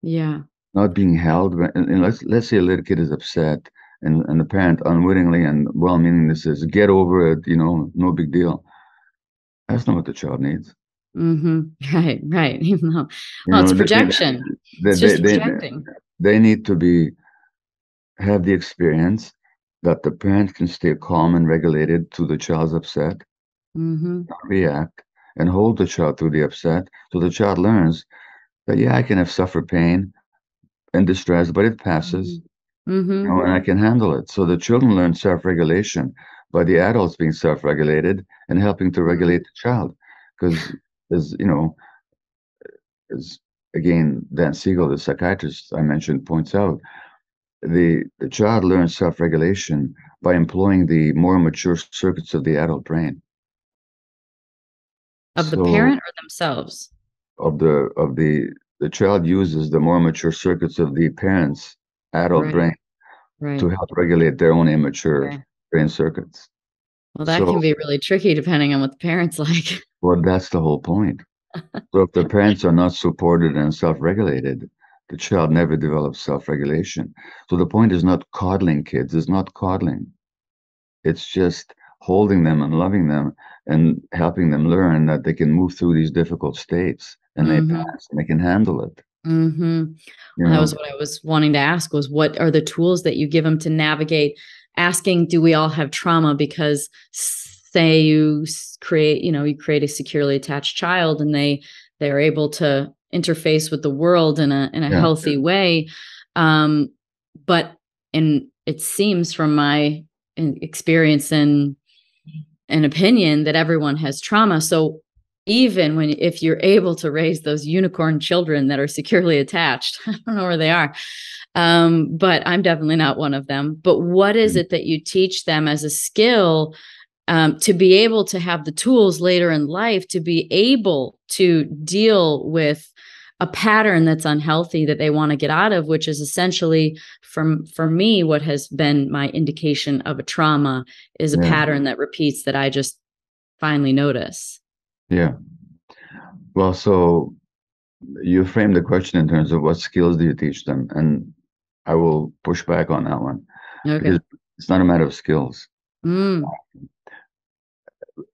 yeah. Not being held. And, and let's let's say a little kid is upset, and and the parent unwittingly and well-meaning says, "Get over it," you know, no big deal. That's not what the child needs. Mm-hmm. Right, right. Well, know, it's projection. They, it's just they, projecting. They, they need to be have the experience that the parent can stay calm and regulated to the child's upset, mm-hmm. not react, and hold the child through the upset, so the child learns that yeah, I can have suffer pain and distress, but it passes. Mm-hmm. You know, and I can handle it. So the children learn self-regulation by the adults being self-regulated and helping to regulate the child. Because as you know, as again, Dan Siegel, the psychiatrist I mentioned, points out, the the child learns self-regulation by employing the more mature circuits of the adult brain. Of so, the parent or themselves? Of the of the the child uses the more mature circuits of the parents' adult right. brain right. to help regulate their own immature okay. brain circuits. Well, that so, can be really tricky depending on what the parents like. Well, that's the whole point. so if the parents are not supported and self-regulated, the child never develops self-regulation. So the point is not coddling kids, it's not coddling. It's just holding them and loving them and helping them learn that they can move through these difficult states and mm-hmm. they pass and they can handle it. Mm-hmm. Well, that was what I was wanting to ask was what are the tools that you give them to navigate asking, do we all have trauma? Because say you create, you know, you create a securely attached child and they, they're able to interface with the world in a, in a yeah. healthy way. Um, but in, it seems from my experience and an opinion that everyone has trauma. So even when if you're able to raise those unicorn children that are securely attached i don't know where they are um, but i'm definitely not one of them but what is mm. it that you teach them as a skill um, to be able to have the tools later in life to be able to deal with a pattern that's unhealthy that they want to get out of which is essentially from for me what has been my indication of a trauma is a yeah. pattern that repeats that i just finally notice yeah. Well, so you frame the question in terms of what skills do you teach them, and I will push back on that one. Okay. It's, it's not a matter of skills. Mm.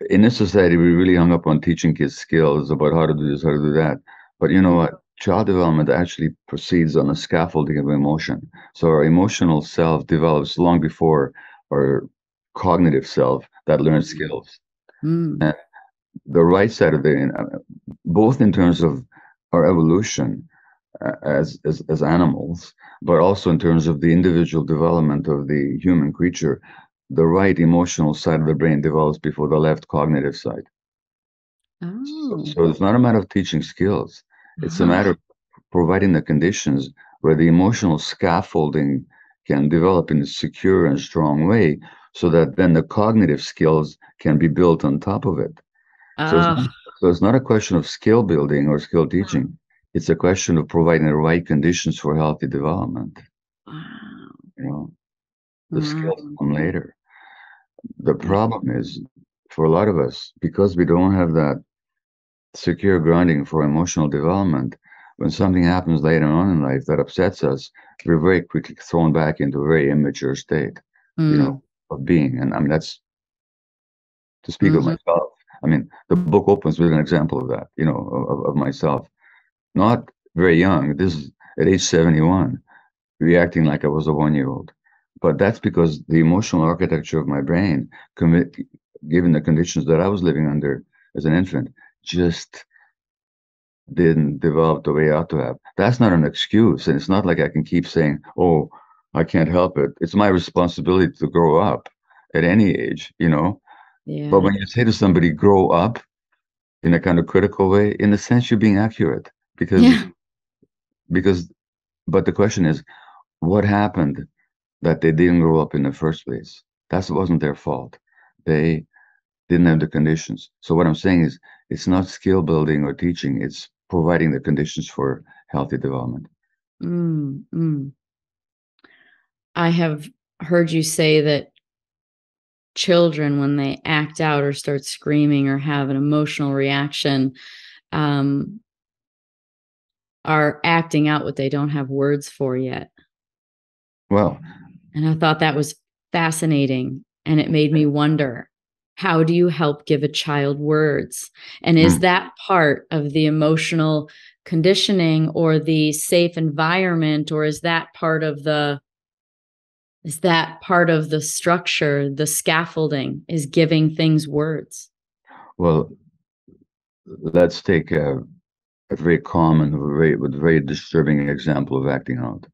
in this society, we really hung up on teaching kids skills about how to do this, how to do that. But you know what? Child development actually proceeds on a scaffolding of emotion. So our emotional self develops long before our cognitive self that learns skills. Mm. And the right side of the, uh, both in terms of our evolution uh, as, as as animals, but also in terms of the individual development of the human creature, the right emotional side of the brain develops before the left cognitive side. Oh. So, so it's not a matter of teaching skills. It's uh-huh. a matter of providing the conditions where the emotional scaffolding can develop in a secure and strong way so that then the cognitive skills can be built on top of it. Uh. So, it's not, so it's not a question of skill building or skill teaching. It's a question of providing the right conditions for healthy development. Wow. You know, the skills come later. The problem is for a lot of us, because we don't have that secure grounding for emotional development, when something happens later on in life that upsets us, we're very quickly thrown back into a very immature state, mm. you know, mm. of being. And I mean, that's to speak mm-hmm. of myself. I mean, the book opens with an example of that, you know, of, of myself. Not very young. This is at age 71, reacting like I was a one year old but that's because the emotional architecture of my brain, given the conditions that I was living under as an infant, just didn't develop the way I ought to have. That's not an excuse. And it's not like I can keep saying, oh, I can't help it. It's my responsibility to grow up at any age, you know? Yeah. But when you say to somebody, grow up in a kind of critical way, in a sense, you're being accurate because, yeah. because, but the question is, what happened that they didn't grow up in the first place. That wasn't their fault. They didn't have the conditions. So what I'm saying is it's not skill building or teaching, it's providing the conditions for healthy development. Mm, mm. I have heard you say that children, when they act out or start screaming or have an emotional reaction, um, are acting out what they don't have words for yet. Well, and I thought that was fascinating. And it made me wonder how do you help give a child words? And is mm. that part of the emotional conditioning or the safe environment? Or is that part of the is that part of the structure, the scaffolding, is giving things words? Well, let's take a, a very common, very, very disturbing example of acting out.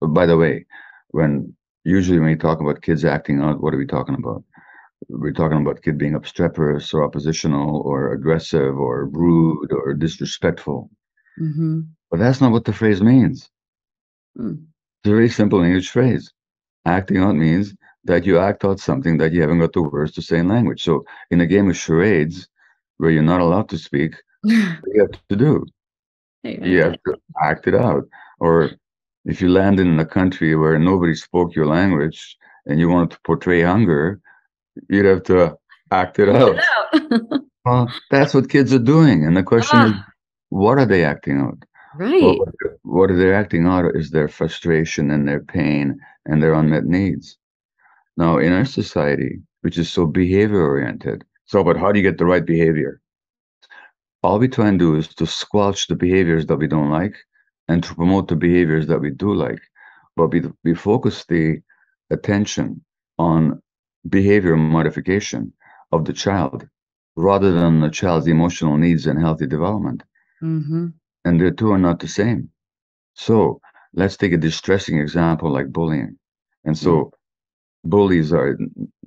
But by the way, when usually when we talk about kids acting out, what are we talking about? We're talking about kid being obstreperous or oppositional or aggressive or rude or disrespectful. Mm-hmm. But that's not what the phrase means. Mm. It's a very simple English phrase. Acting out means that you act out something that you haven't got the words to say in language. So in a game of charades, where you're not allowed to speak, you have to do? you have to act it out. Or if you land in a country where nobody spoke your language and you wanted to portray hunger, you'd have to act it out. well, that's what kids are doing. And the question ah. is, what are they acting out? Right. What, what are they acting out is their frustration and their pain and their unmet needs. Now, in our society, which is so behavior oriented, so but how do you get the right behavior? All we try and do is to squelch the behaviors that we don't like and to promote the behaviors that we do like, but we, we focus the attention on behavior modification of the child rather than the child's emotional needs and healthy development. Mm-hmm. And the two are not the same. So let's take a distressing example like bullying. And so mm-hmm. bullies are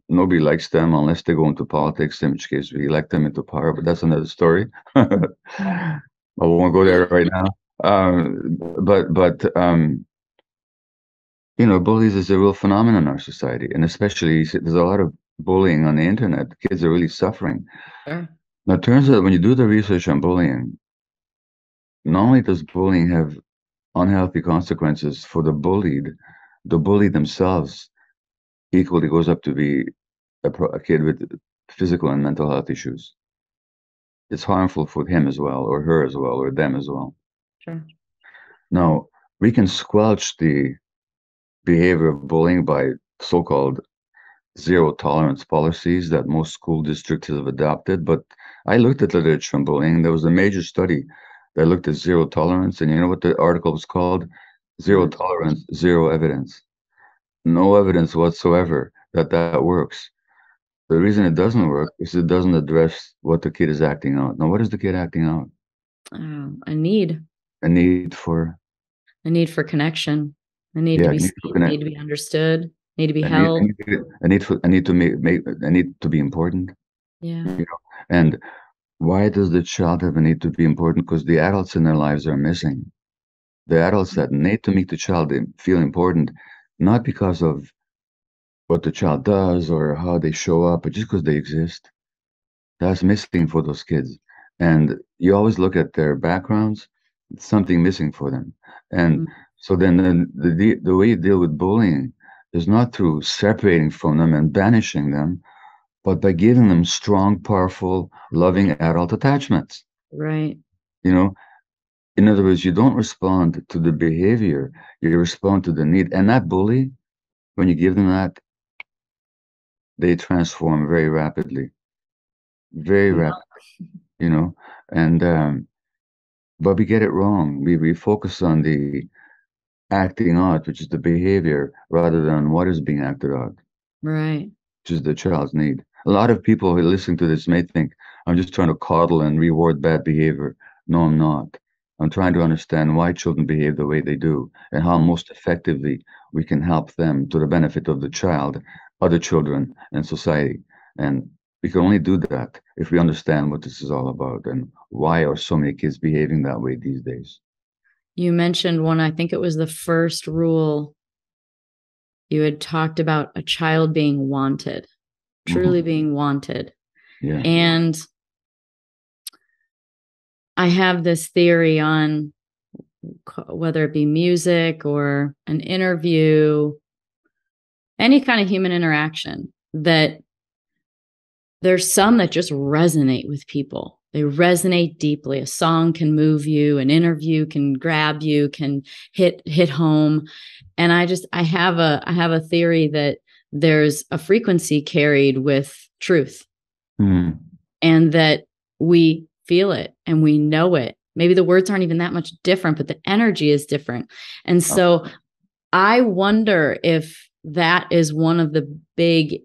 nobody likes them unless they go into politics, in which case we elect them into power, but that's another story. I won't go there right now. Um, but but um, you know, bullies is a real phenomenon in our society, and especially there's a lot of bullying on the internet. Kids are really suffering. Sure. Now, it turns out when you do the research on bullying, not only does bullying have unhealthy consequences for the bullied, the bully themselves equally goes up to be a, a kid with physical and mental health issues. It's harmful for him as well, or her as well, or them as well. Sure. Now, we can squelch the behavior of bullying by so called zero tolerance policies that most school districts have adopted. But I looked at literature on bullying. There was a major study that looked at zero tolerance, and you know what the article was called? Zero Mm. tolerance, zero evidence. No evidence whatsoever that that works. The reason it doesn't work is it doesn't address what the kid is acting out. Now, what is the kid acting out? Oh, a need, A need for a need for connection, a need Yeah, to be need seen, need to be understood, need to be need, a held. need, need for a need to make, make a need to be important. Yeah. You know? And why does the child have a need to be important? Because the adults in their lives are missing. The adults that need to make the child feel important, not because of what the child does or how they show up, but just because they exist. That's missing for those kids. And you always look at their backgrounds, something missing for them. And Mm. so then the, the, the- the way you deal with bullying is not through separating from them and banishing them, but by giving them strong, powerful, loving adult attachments. Right. You know, in other words, you don't respond to the behavior, you respond to the need. And that bully, when you give them that, they transform very rapidly. Very Yeah. rapidly, you know. And um, but we get it wrong. We we focus on the acting out, which is the behavior, rather than what is being acted out, Right. which is the child's need. A lot of people who listen to this may think I'm just trying to coddle and reward bad behavior. No, I'm not. I'm trying to understand why children behave the way they do and how most effectively we can help them to the benefit of the child, other children, and society. And we can only do that if we understand what this is all about and why are so many kids behaving that way these days. You mentioned one, I think it was the first rule. You had talked about a child being wanted, truly Mhm. being wanted. Yeah. And I have this theory on whether it be music or an interview, any kind of human interaction, that there's some that just resonate with people. They resonate deeply. A song can move you, an interview can grab you, can hit hit home. And I just I have a I have a theory that there's a frequency carried with truth Mhm. and that we feel it and we know it. Maybe the words aren't even that much different, but the energy is different. And so I wonder if that is one of the big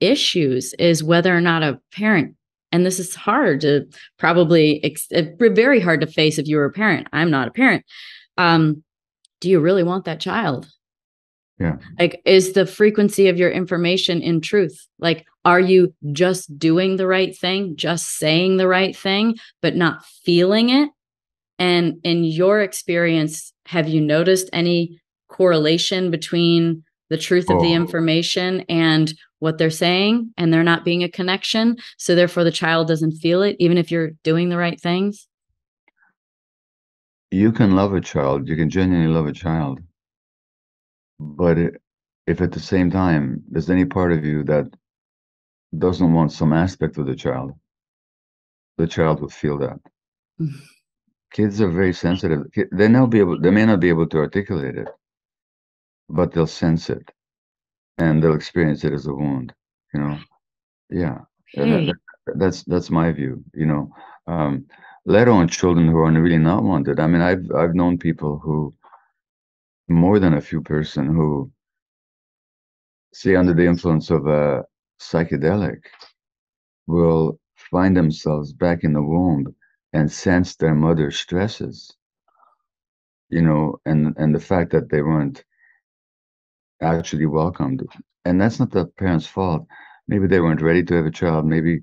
issues is whether or not a parent and this is hard to probably ex- uh, very hard to face if you were a parent. I'm not a parent. Um do you really want that child? Yeah. Like, is the frequency of your information in truth? Like, are you just doing the right thing, just saying the right thing, but not feeling it? And in your experience, have you noticed any correlation between the truth of the Oh. information and what they're saying, and there not being a connection? So, therefore, the child doesn't feel it, even if you're doing the right things? You can love a child, you can genuinely love a child. But it, if at the same time there's any part of you that doesn't want some aspect of the child, the child would feel that. Mm. Kids are very sensitive. They be able, they may not be able to articulate it, but they'll sense it, and they'll experience it as a wound. You know, yeah. That- that- that's that's my view. You know, um, let alone children who are really not wanted. I mean, I've I've known people who, more than a few person who, say under the influence of a psychedelic, will find themselves back in the womb and sense their mother's stresses. You know, and and the fact that they weren't actually welcomed, and that's not the parents' fault. Maybe they weren't ready to have a child. Maybe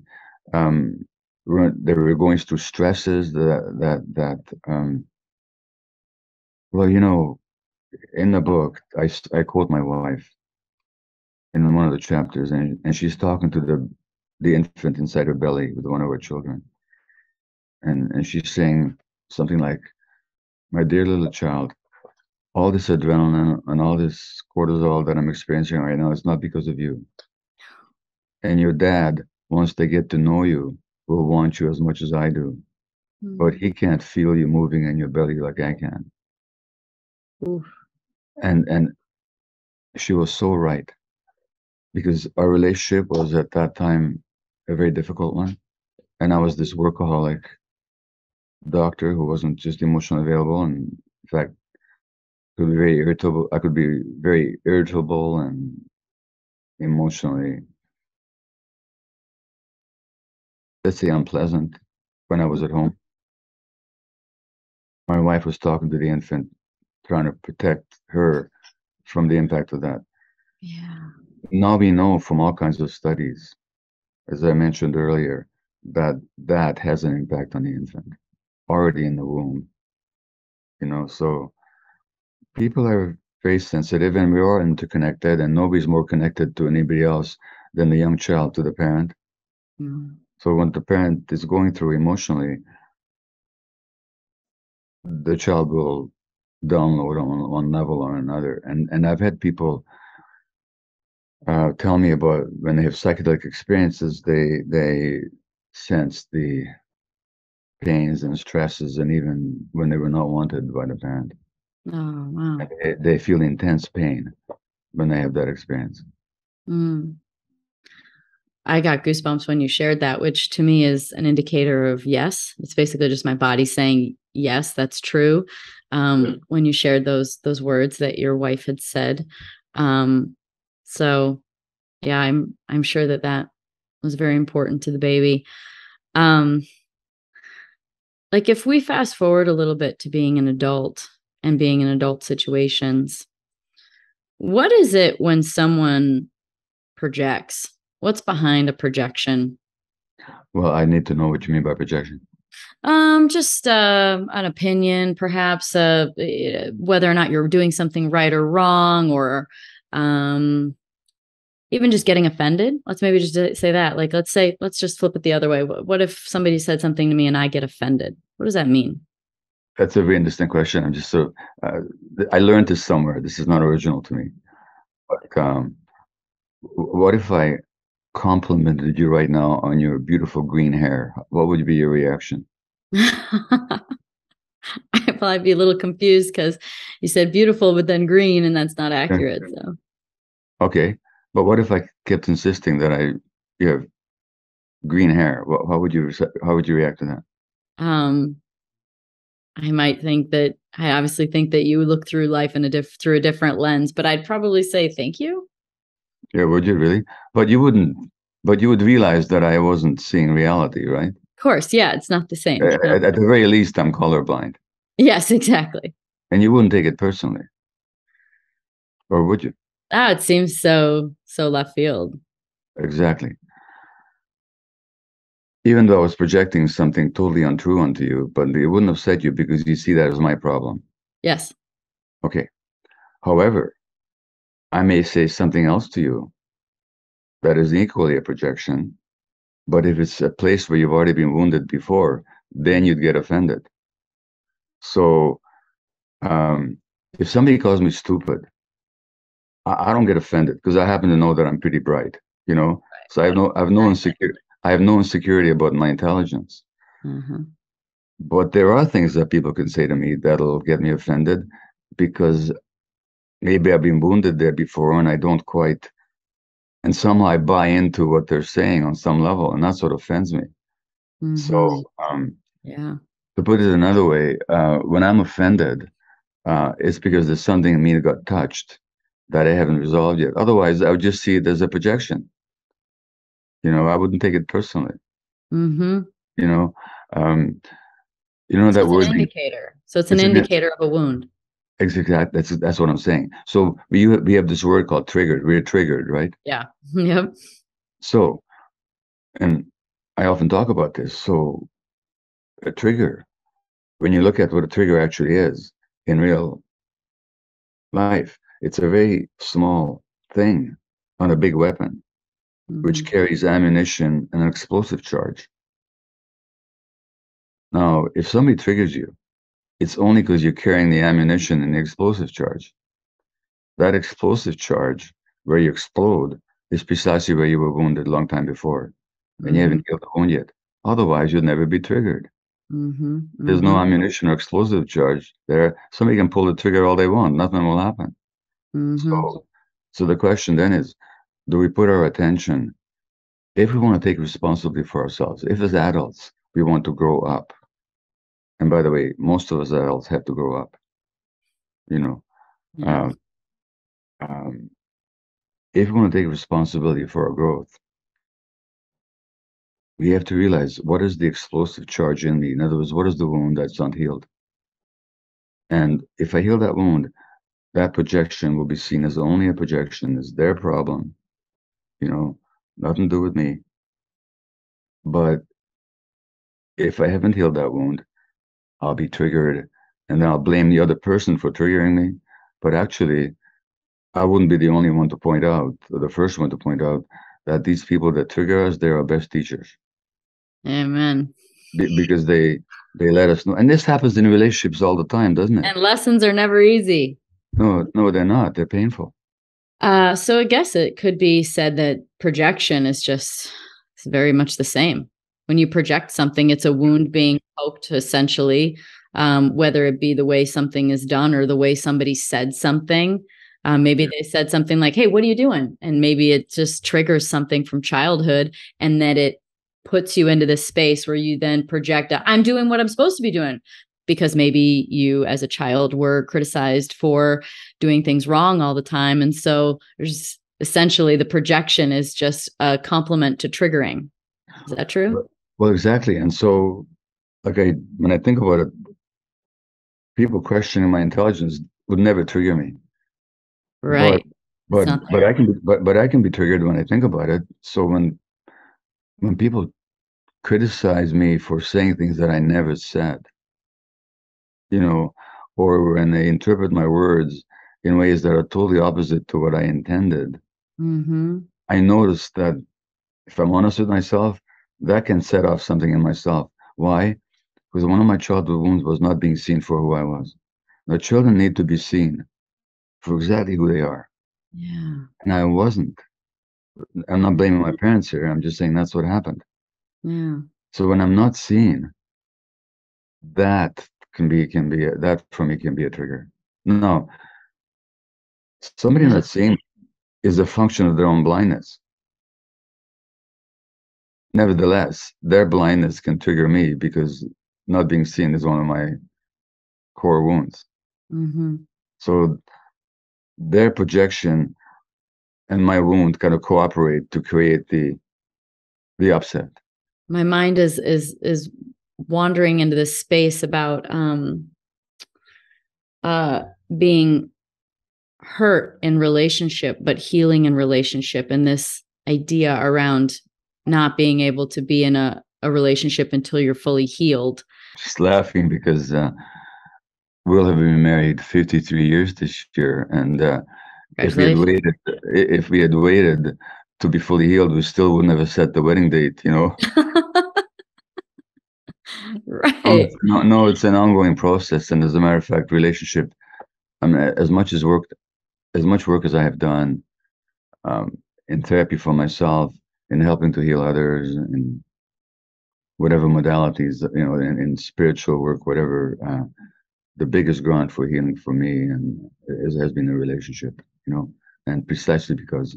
um, weren't they were going through stresses that that that um, well, you know, in the book, I quote my wife in one of the chapters, and and she's talking to the the infant inside her belly with one of her children, and and she's saying something like, "My dear little child." All this adrenaline and all this cortisol that I'm experiencing right now is not because of you. And your dad, once they get to know you, will want you as much as I do. Hmm. But he can't feel you moving in your belly like I can. Oof. And and she was so right. because our relationship was at that time a very difficult one. And I was this workaholic doctor who wasn't just emotionally available. And in fact, could be very irritable. I could be very irritable and emotionally, let's say, unpleasant when I was at home. My wife was talking to the infant, trying to protect her from the impact of that. Yeah. Now we know from all kinds of studies, as I mentioned earlier, that that has an impact on the infant already in the womb. You know, so people are very sensitive and we are interconnected and nobody's more connected to anybody else than the young child to the parent. Mm. So when the parent is going through emotionally, the child will download on one level or another. And and I've had people uh, tell me about when they have psychedelic experiences, they they sense the pains and stresses, and even when they were not wanted by the parent. Oh wow. They, they feel intense pain when they have that experience. Mm. I got goosebumps when you shared that, which to me is an indicator of yes. It's basically just my body saying yes, that's true. Um, when you shared those those words that your wife had said, um, so yeah, I'm I'm sure that that was very important to the baby. Um, like if we fast forward a little bit to being an adult and being in adult situations, what is it when someone projects? What's behind a projection? Well, I need to know what you mean by projection. Um, just uh, an opinion, perhaps, uh, eh, whether or not you're doing something right or wrong, or um, even just getting offended. Let's maybe just say that. Like, let's say, let's just flip it the other way. What if somebody said something to me and I get offended? What does that mean? That's a very interesting question. I'm just so uh, I learned this somewhere. This is not original to me. But um, what if I complimented you right now on your beautiful green hair? What would be your reaction? I'd probably be a little confused because you said beautiful, but then green, and that's not accurate. So, okay, but what if I kept insisting that I you have green hair? What, how would you how would you react to that? Um, I might think that I obviously think that you look through life in a diff through a different lens, but I'd probably say thank you. Yeah, would you really? But you wouldn't. But you would realize that I wasn't seeing reality, right? Of course, yeah, it's not the same. At, at the very least, I'm colorblind. Yes, exactly. And you wouldn't take it personally, or would you? Ah, it seems so so left field. Exactly. Even though I was projecting something totally untrue onto you, but it wouldn't upset you because you see that as my problem. Yes. Okay. However, I may say something else to you that is equally a projection, but if it's a place where you've already been wounded before, then you'd get offended. So um, if somebody calls me stupid, I, I don't get offended because I happen to know that I'm pretty bright, you know. Right. So I have no I have no insecurity I have no insecurity about my intelligence. Mm-hmm. But there are things that people can say to me that'll get me offended because maybe I've been wounded there before and I don't quite and somehow I buy into what they're saying on some level, and that's what offends me. Mm-hmm. So, um, yeah. To put it another way, uh, when I'm offended, uh, it's because there's something in me that got touched that I haven't resolved yet. Otherwise, I would just see it as a projection. You know, I wouldn't take it personally. Mm-hmm. You know, um, you know so that word. indicator. So it's an it's indicator an, of a wound. Exactly. That's that's what I'm saying. So we we have this word called triggered. We're triggered, right? Yeah. Yep. So, and I often talk about this. So, a trigger, when you look at what a trigger actually is in real life, it's a very small thing on a big weapon, mm-hmm. which carries ammunition and an explosive charge. Now, if somebody triggers you, it's only because you're carrying the ammunition and the explosive charge. That explosive charge, where you explode, is precisely where you were wounded a long time before, and mm-hmm. you haven't healed the wound yet. Otherwise, you'd never be triggered. Mm-hmm. There's no mm-hmm. ammunition or explosive charge there. Somebody can pull the trigger all they want, nothing will happen. Mm-hmm. So, so the question then is, do we put our attention if we want to take responsibility for ourselves, if as adults we want to grow up, and by the way, most of us adults have to grow up, you know, um, um, if we want to take responsibility for our growth, we have to realize what is the explosive charge in me. In other words, what is the wound that's unhealed? And if I heal that wound, that projection will be seen as only a projection, as their problem, you know, nothing to do with me. But if I haven't healed that wound, I'll be triggered and then I'll blame the other person for triggering me. But actually, I wouldn't be the only one to point out, or the first one to point out, that these people that trigger us, they're our best teachers. Amen. Be- because they they let us know, and this happens in relationships all the time, doesn't it? And lessons are never easy. No, no, they're not. They're painful. Uh, so I guess it could be said that projection is just it's very much the same. When you project something, it's a wound being poked, essentially, um, whether it be the way something is done or the way somebody said something. Um, maybe they said something like, "Hey, what are you doing?" And maybe it just triggers something from childhood, and that it puts you into this space where you then project, "I'm doing what I'm supposed to be doing," because maybe you, as a child, were criticized for doing things wrong all the time, and so there's essentially the projection is just a complement to triggering. Is that true? Well, exactly. And so, like I, when I think about it, people questioning my intelligence would never trigger me. Right. But but, but I can be, but but I can be triggered when I think about it. So when when people criticize me for saying things that I never said, you know, or when they interpret my words in ways that are totally opposite to what I intended, mm-hmm. I notice that if I'm honest with myself, that can set off something in myself. Why? Because one of my childhood wounds was not being seen for who I was. The children need to be seen for exactly who they are. Yeah. And I wasn't. I'm not blaming my parents here. I'm just saying that's what happened. Yeah. So when I'm not seen, that can be can be a, that for me can be a trigger. No, somebody Yeah. not seeing is a function of their own blindness. Nevertheless, their blindness can trigger me because not being seen is one of my core wounds. Mm-hmm. So their projection and my wound kind of cooperate to create the the upset. My mind is is is wandering into this space about um uh being hurt in relationship but healing in relationship and this idea around not being able to be in a, a relationship until you're fully healed Just laughing because uh, we'll have been married 53 years this year, and uh, if we had waited, if we had waited to be fully healed, we still wouldn't have set the wedding date. You know, no, right it's, no, no, it's an ongoing process, and as a matter of fact, relationship. I mean, as much as work, as much work as I have done um, in therapy for myself, in helping to heal others, in whatever modalities, you know, in, in spiritual work, whatever. Uh, the biggest grant for healing for me and has been a relationship, you know, and precisely because,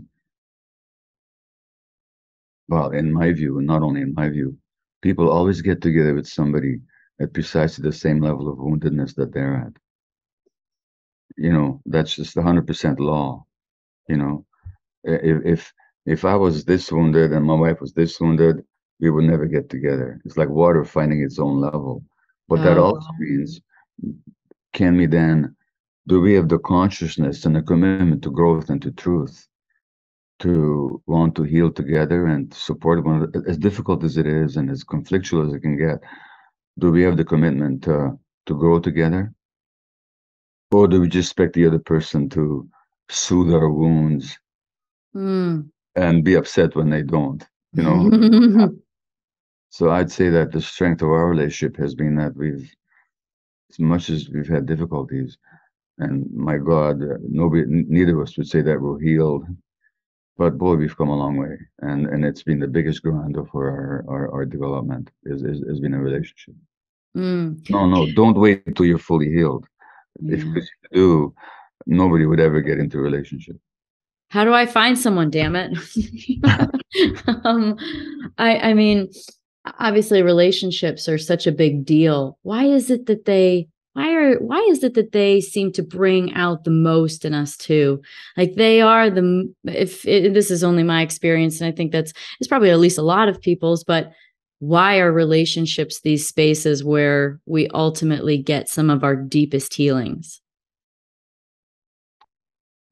well, in my view, and not only in my view, people always get together with somebody at precisely the same level of woundedness that they're at. You know, that's just a hundred percent law. You know, if if if I was this wounded and my wife was this wounded, we would never get together. It's like water finding its own level. But that Oh, also means can we then do we have the consciousness and the commitment to growth and to truth to want to heal together and support one another as difficult as it is and as conflictual as it can get do we have the commitment to to grow together or do we just expect the other person to soothe our wounds Mm. And be upset when they don't you know so i'd say that the strength of our relationship has been that we've as much as we've had difficulties and my god nobody neither of us would say that we're healed but boy we've come a long way and and it's been the biggest grind for our our, our development is, is has been a relationship Mm. no no don't wait until you're fully healed if Yeah. you do nobody would ever get into a relationship how do I find someone? Damn it. um, I, I mean, obviously relationships are such a big deal. Why is it that they why are why is it that they seem to bring out the most in us too like they are the if it, this is only my experience and i think that's it's probably at least a lot of people's but why are relationships these spaces where we ultimately get some of our deepest healings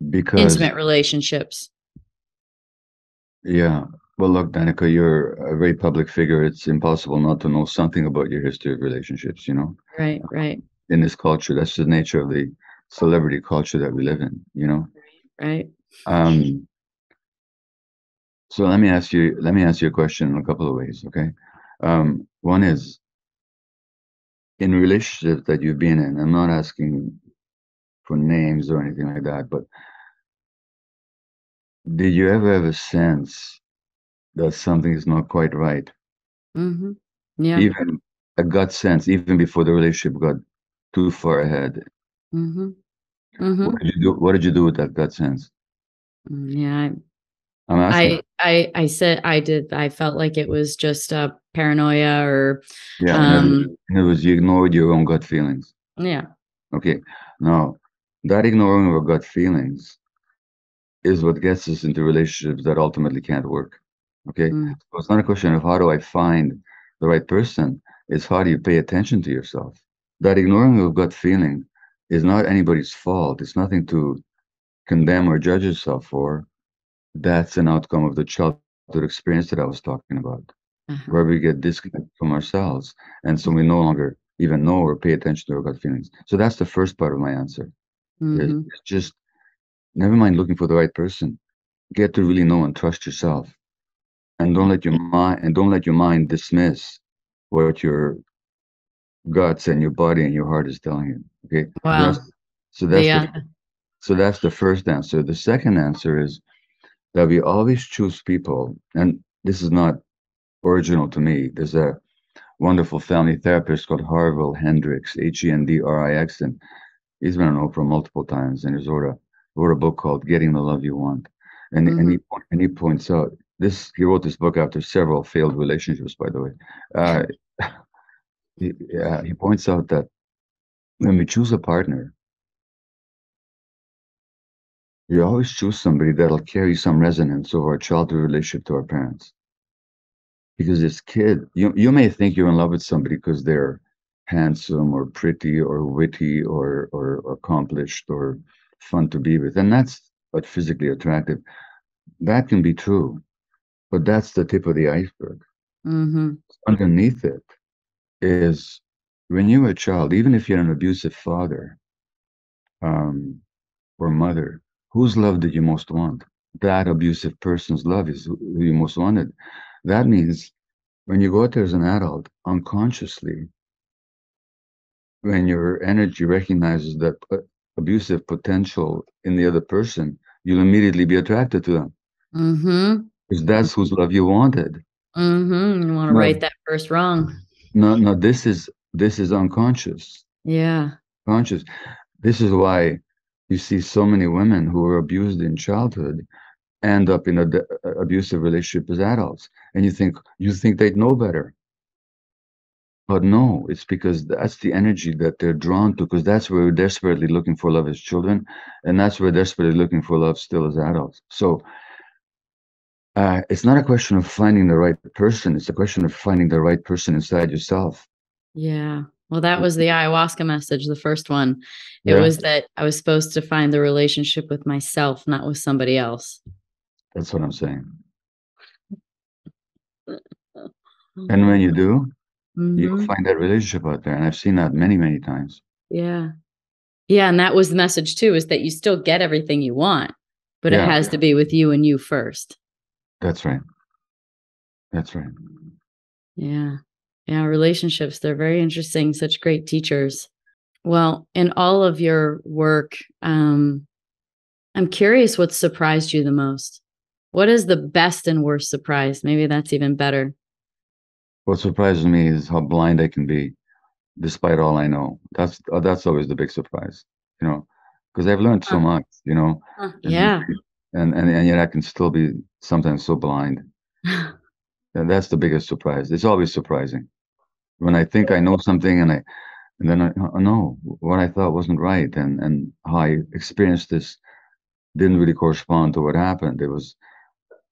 because intimate relationships. Yeah. Well look danica you're a very public figure. It's impossible not to know something about your history of relationships you know? Right right. in this culture that's the nature of the celebrity culture that we live in you know? Right. Um so let me ask you let me ask you a question in a couple of ways okay? Um one is in relationships that you've been in i'm not asking for names or anything like that but did you ever have a sense that something is not quite right? Mm-hmm. Yeah. Even a gut sense, even before the relationship got too far ahead. Mm-hmm. Mm-hmm. What did you do? What did you do with that gut sense? Mm, yeah. I'm asking. I, I I said I did. I felt like it was just a paranoia or yeah. Um, other words, you ignored your own gut feelings. Yeah. Okay. Now, that ignoring of gut feelings is what gets us into relationships that ultimately can't work. Okay. Mm. So it's not a question of how do I find the right person, it's how do you pay attention to yourself. That ignoring of gut feeling is not anybody's fault. It's nothing to condemn or judge yourself for. That's an outcome of the childhood experience that I was talking about, uh-huh. where we get disconnected from ourselves. And so we no longer even know or pay attention to our gut feelings. So that's the first part of my answer. Mm-hmm. It's just never mind looking for the right person. Get to really know and trust yourself. And don't let your mind and don't let your mind dismiss what your guts and your body and your heart is telling you. Okay. Wow. That's, so that's yeah. the, uh, so that's the first answer. The second answer is that we always choose people, and this is not original to me. There's a wonderful family therapist called Harville Hendrix, H E N D R I X, and he's been on Oprah multiple times, and he's wrote a wrote a book called Getting the Love You Want. And, mm-hmm. and, he, and he points out this, he wrote this book after several failed relationships, by the way. Uh, he, uh, he points out that when we choose a partner, we always choose somebody that'll carry some resonance of our childhood relationship to our parents. Because this kid, you, you may think you're in love with somebody because they're handsome or pretty or witty or, or, or accomplished or fun to be with. And that's what physically attractive. That can be true, but that's the tip of the iceberg. Mm-hmm. Underneath it is when you're a child, even if you're an abusive father um, or mother, whose love did you most want? That abusive person's love is who you most wanted. That means when you go out there as an adult, unconsciously, when your energy recognizes that uh, abusive potential in the other person, you'll immediately be attracted to them. Mm-hmm. Because that's whose love you wanted. Mm-hmm. You want to right that first wrong. No, no, this is this is unconscious. Yeah. Conscious. This is why you see so many women who were abused in childhood end up in a abusive relationship as adults. And you think you think they'd know better. But no, it's because that's the energy that they're drawn to, because that's where we're desperately looking for love as children, and that's where we're desperately looking for love still as adults. So uh, it's not a question of finding the right person, it's a question of finding the right person inside yourself. Yeah. Well, that was the ayahuasca message, the first one. It yeah. was that I was supposed to find the relationship with myself, not with somebody else. That's what I'm saying. and when you do, mm-hmm. you'll find that relationship out there. And I've seen that many, many times. Yeah. Yeah. And that was the message too, is that you still get everything you want, but yeah. it has to be with you and you first. That's right. That's right. Yeah. Yeah. Relationships, they're very interesting, such great teachers. Well, in all of your work, um, I'm curious what surprised you the most. What is the best and worst surprise? Maybe that's even better. What surprises me is how blind I can be, despite all I know. That's uh, that's always the big surprise, you know, because I've learned so much, you know. yeah. and and, and yet I can still be sometimes so blind. and that's the biggest surprise. It's always surprising when I think I know something and I and then I know what I thought wasn't right and and how I experienced this didn't really correspond to what happened. It was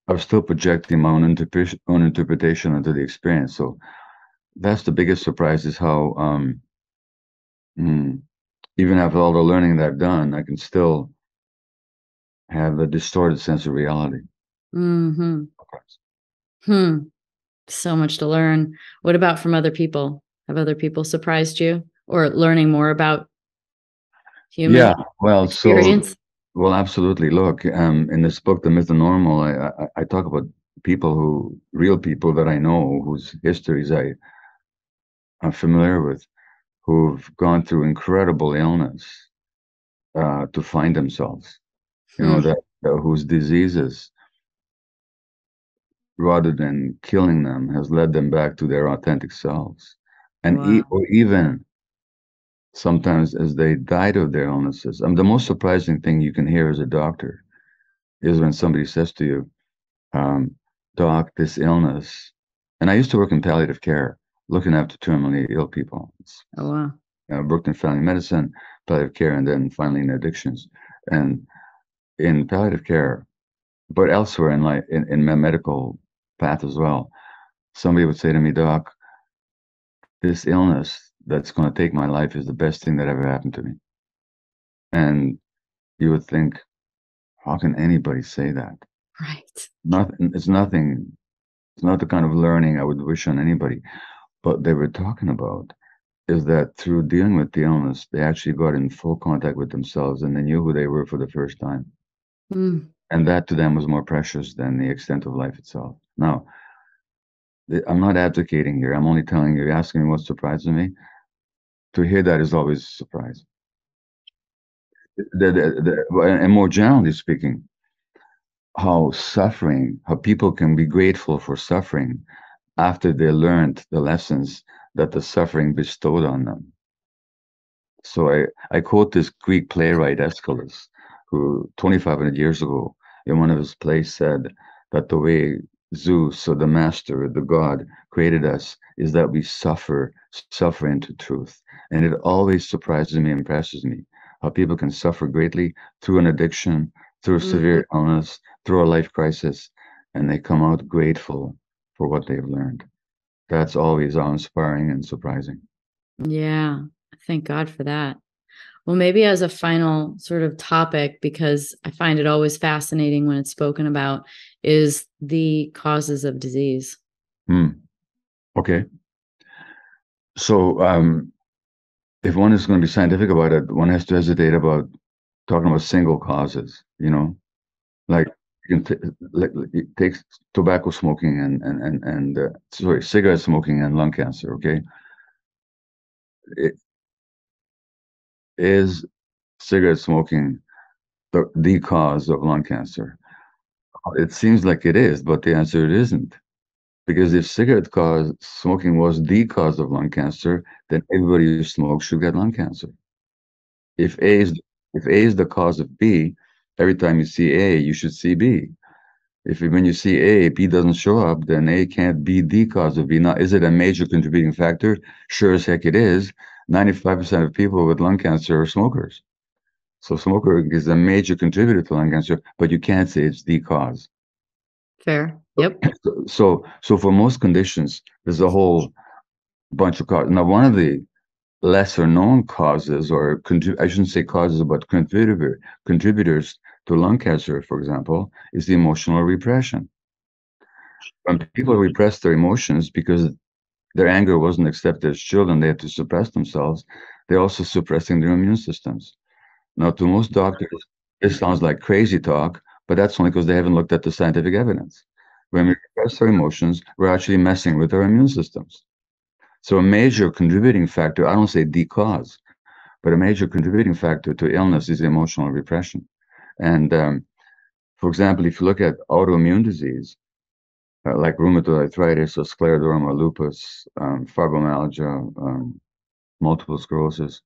I was still projecting my own interpretation own interpretation into the experience. So that's the biggest surprise is how um, mm, even after all the learning that I've done, I can still have a distorted sense of reality. Mm-hmm. Hmm. So much to learn. What about from other people? Have other people surprised you or learning more about human yeah well experience? so well absolutely. Look um in this book the myth of normal I, I i talk about people who real people that i know whose histories i i'm familiar with who've gone through incredible illness uh to find themselves you know Hmm. that, that whose diseases rather than killing them has led them back to their authentic selves. And e- or even sometimes as they died of their illnesses. I mean, the most surprising thing you can hear as a doctor is when somebody says to you, um, Doc, this illness, and I used to work in palliative care, looking after terminally ill people. It's, Oh wow. I worked in family medicine, palliative care, and then finally in addictions. And in palliative care, but elsewhere in like in, in my medical path as well, somebody would say to me, Doc, this illness that's going to take my life is the best thing that ever happened to me. And you would think, how can anybody say that? Right. Nothing. It's nothing. It's not the kind of learning I would wish on anybody. But they were talking about is that through dealing with the illness, they actually got in full contact with themselves and they knew who they were for the first time. Mm. And that to them was more precious than the extent of life itself. Now, I'm not advocating here. I'm only telling you, you're asking me what surprises me. To hear that is always a surprise. The, the, the, and more generally speaking, how suffering, how people can be grateful for suffering after they learned the lessons that the suffering bestowed on them. So I, I quote this Greek playwright Aeschylus, who 2,500 years ago in one of his plays said that the way Zeus, or the master, the god, created us is that we suffer, suffer into truth. And it always surprises me, impresses me, how people can suffer greatly through an addiction, through Mhm. severe illness, through a life crisis, and they come out grateful for what they've learned. That's always awe-inspiring and surprising. Yeah. Thank God for that. Well, maybe as a final sort of topic, because I find it always fascinating when it's spoken about, is the causes of disease. Hmm. Okay. So, um, if one is going to be scientific about it, one has to hesitate about talking about single causes. You know, like you can t- like, takes tobacco smoking and and and and uh, sorry, cigarette smoking and lung cancer. Okay, it, is cigarette smoking the, the cause of lung cancer? It seems like it is, but the answer it isn't. Because if cigarette cause smoking was the cause of lung cancer, then everybody who smokes should get lung cancer. If A is if A is the cause of B, every time you see A, you should see B. If when you see A, B doesn't show up, then A can't be the cause of B. Now, is it a major contributing factor? Sure as heck it is. 95% of people with lung cancer are smokers. So smoker is a major contributor to lung cancer, but you can't say it's the cause. Fair. Yep. So, so, so for most conditions, there's a whole bunch of causes. Now, one of the lesser known causes, or contrib- I shouldn't say causes, but contributor contributors to lung cancer, for example, is the emotional repression. When people repress their emotions because their anger wasn't accepted as children, they had to suppress themselves. They're also suppressing their immune systems. Now, to most doctors, this sounds like crazy talk, but that's only because they haven't looked at the scientific evidence. When we repress our emotions, we're actually messing with our immune systems. So, a major contributing factor, I don't say the cause, but a major contributing factor to illness is emotional repression. And um, for example, if you look at autoimmune disease, uh, like rheumatoid arthritis or scleroderma, lupus, um, fibromyalgia, um, multiple sclerosis,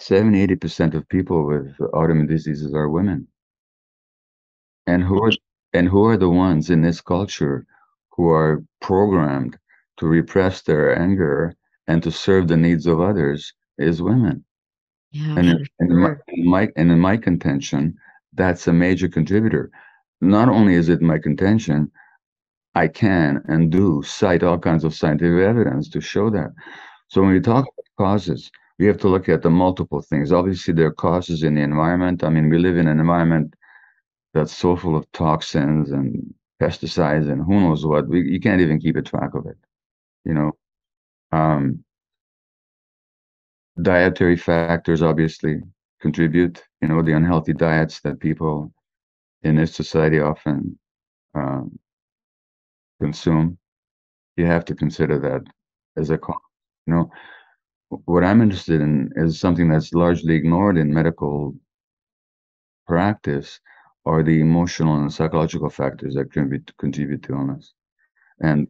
70, 80% of people with autoimmune diseases are women. And who are and who are the ones in this culture who are programmed to repress their anger and to serve the needs of others is women. Yeah, and, for in, and in my, in my and in my contention, that's a major contributor. Not only is it my contention, I can and do cite all kinds of scientific evidence to show that. So when we talk about causes, we have to look at the multiple things. Obviously, there are causes in the environment. I mean, we live in an environment that's so full of toxins and pesticides and who knows what. We, you can't even keep a track of it. You know, um, dietary factors obviously contribute. You know, the unhealthy diets that people in this society often um, consume. You have to consider that as a cause. You know, what I'm interested in is something that's largely ignored in medical practice are the emotional and psychological factors that contribute contribute to illness, and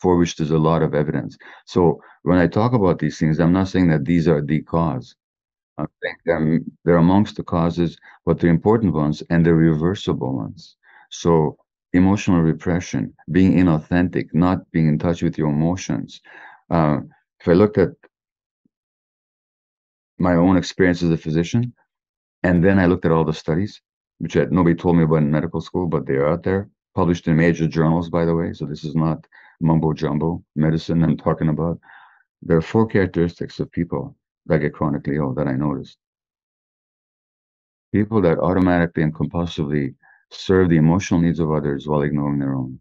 for which there's a lot of evidence. So when I talk about these things, I'm not saying that these are the cause. I think they're amongst the causes, but the important ones and the reversible ones. So emotional repression, being inauthentic, not being in touch with your emotions. Uh, if I looked at my own experience as a physician, and then I looked at all the studies, which had, nobody told me about in medical school, but they're out there, published in major journals, by the way. So this is not mumbo jumbo medicine I'm talking about. There are four characteristics of people that get chronically ill that I noticed. People that automatically and compulsively serve the emotional needs of others while ignoring their own.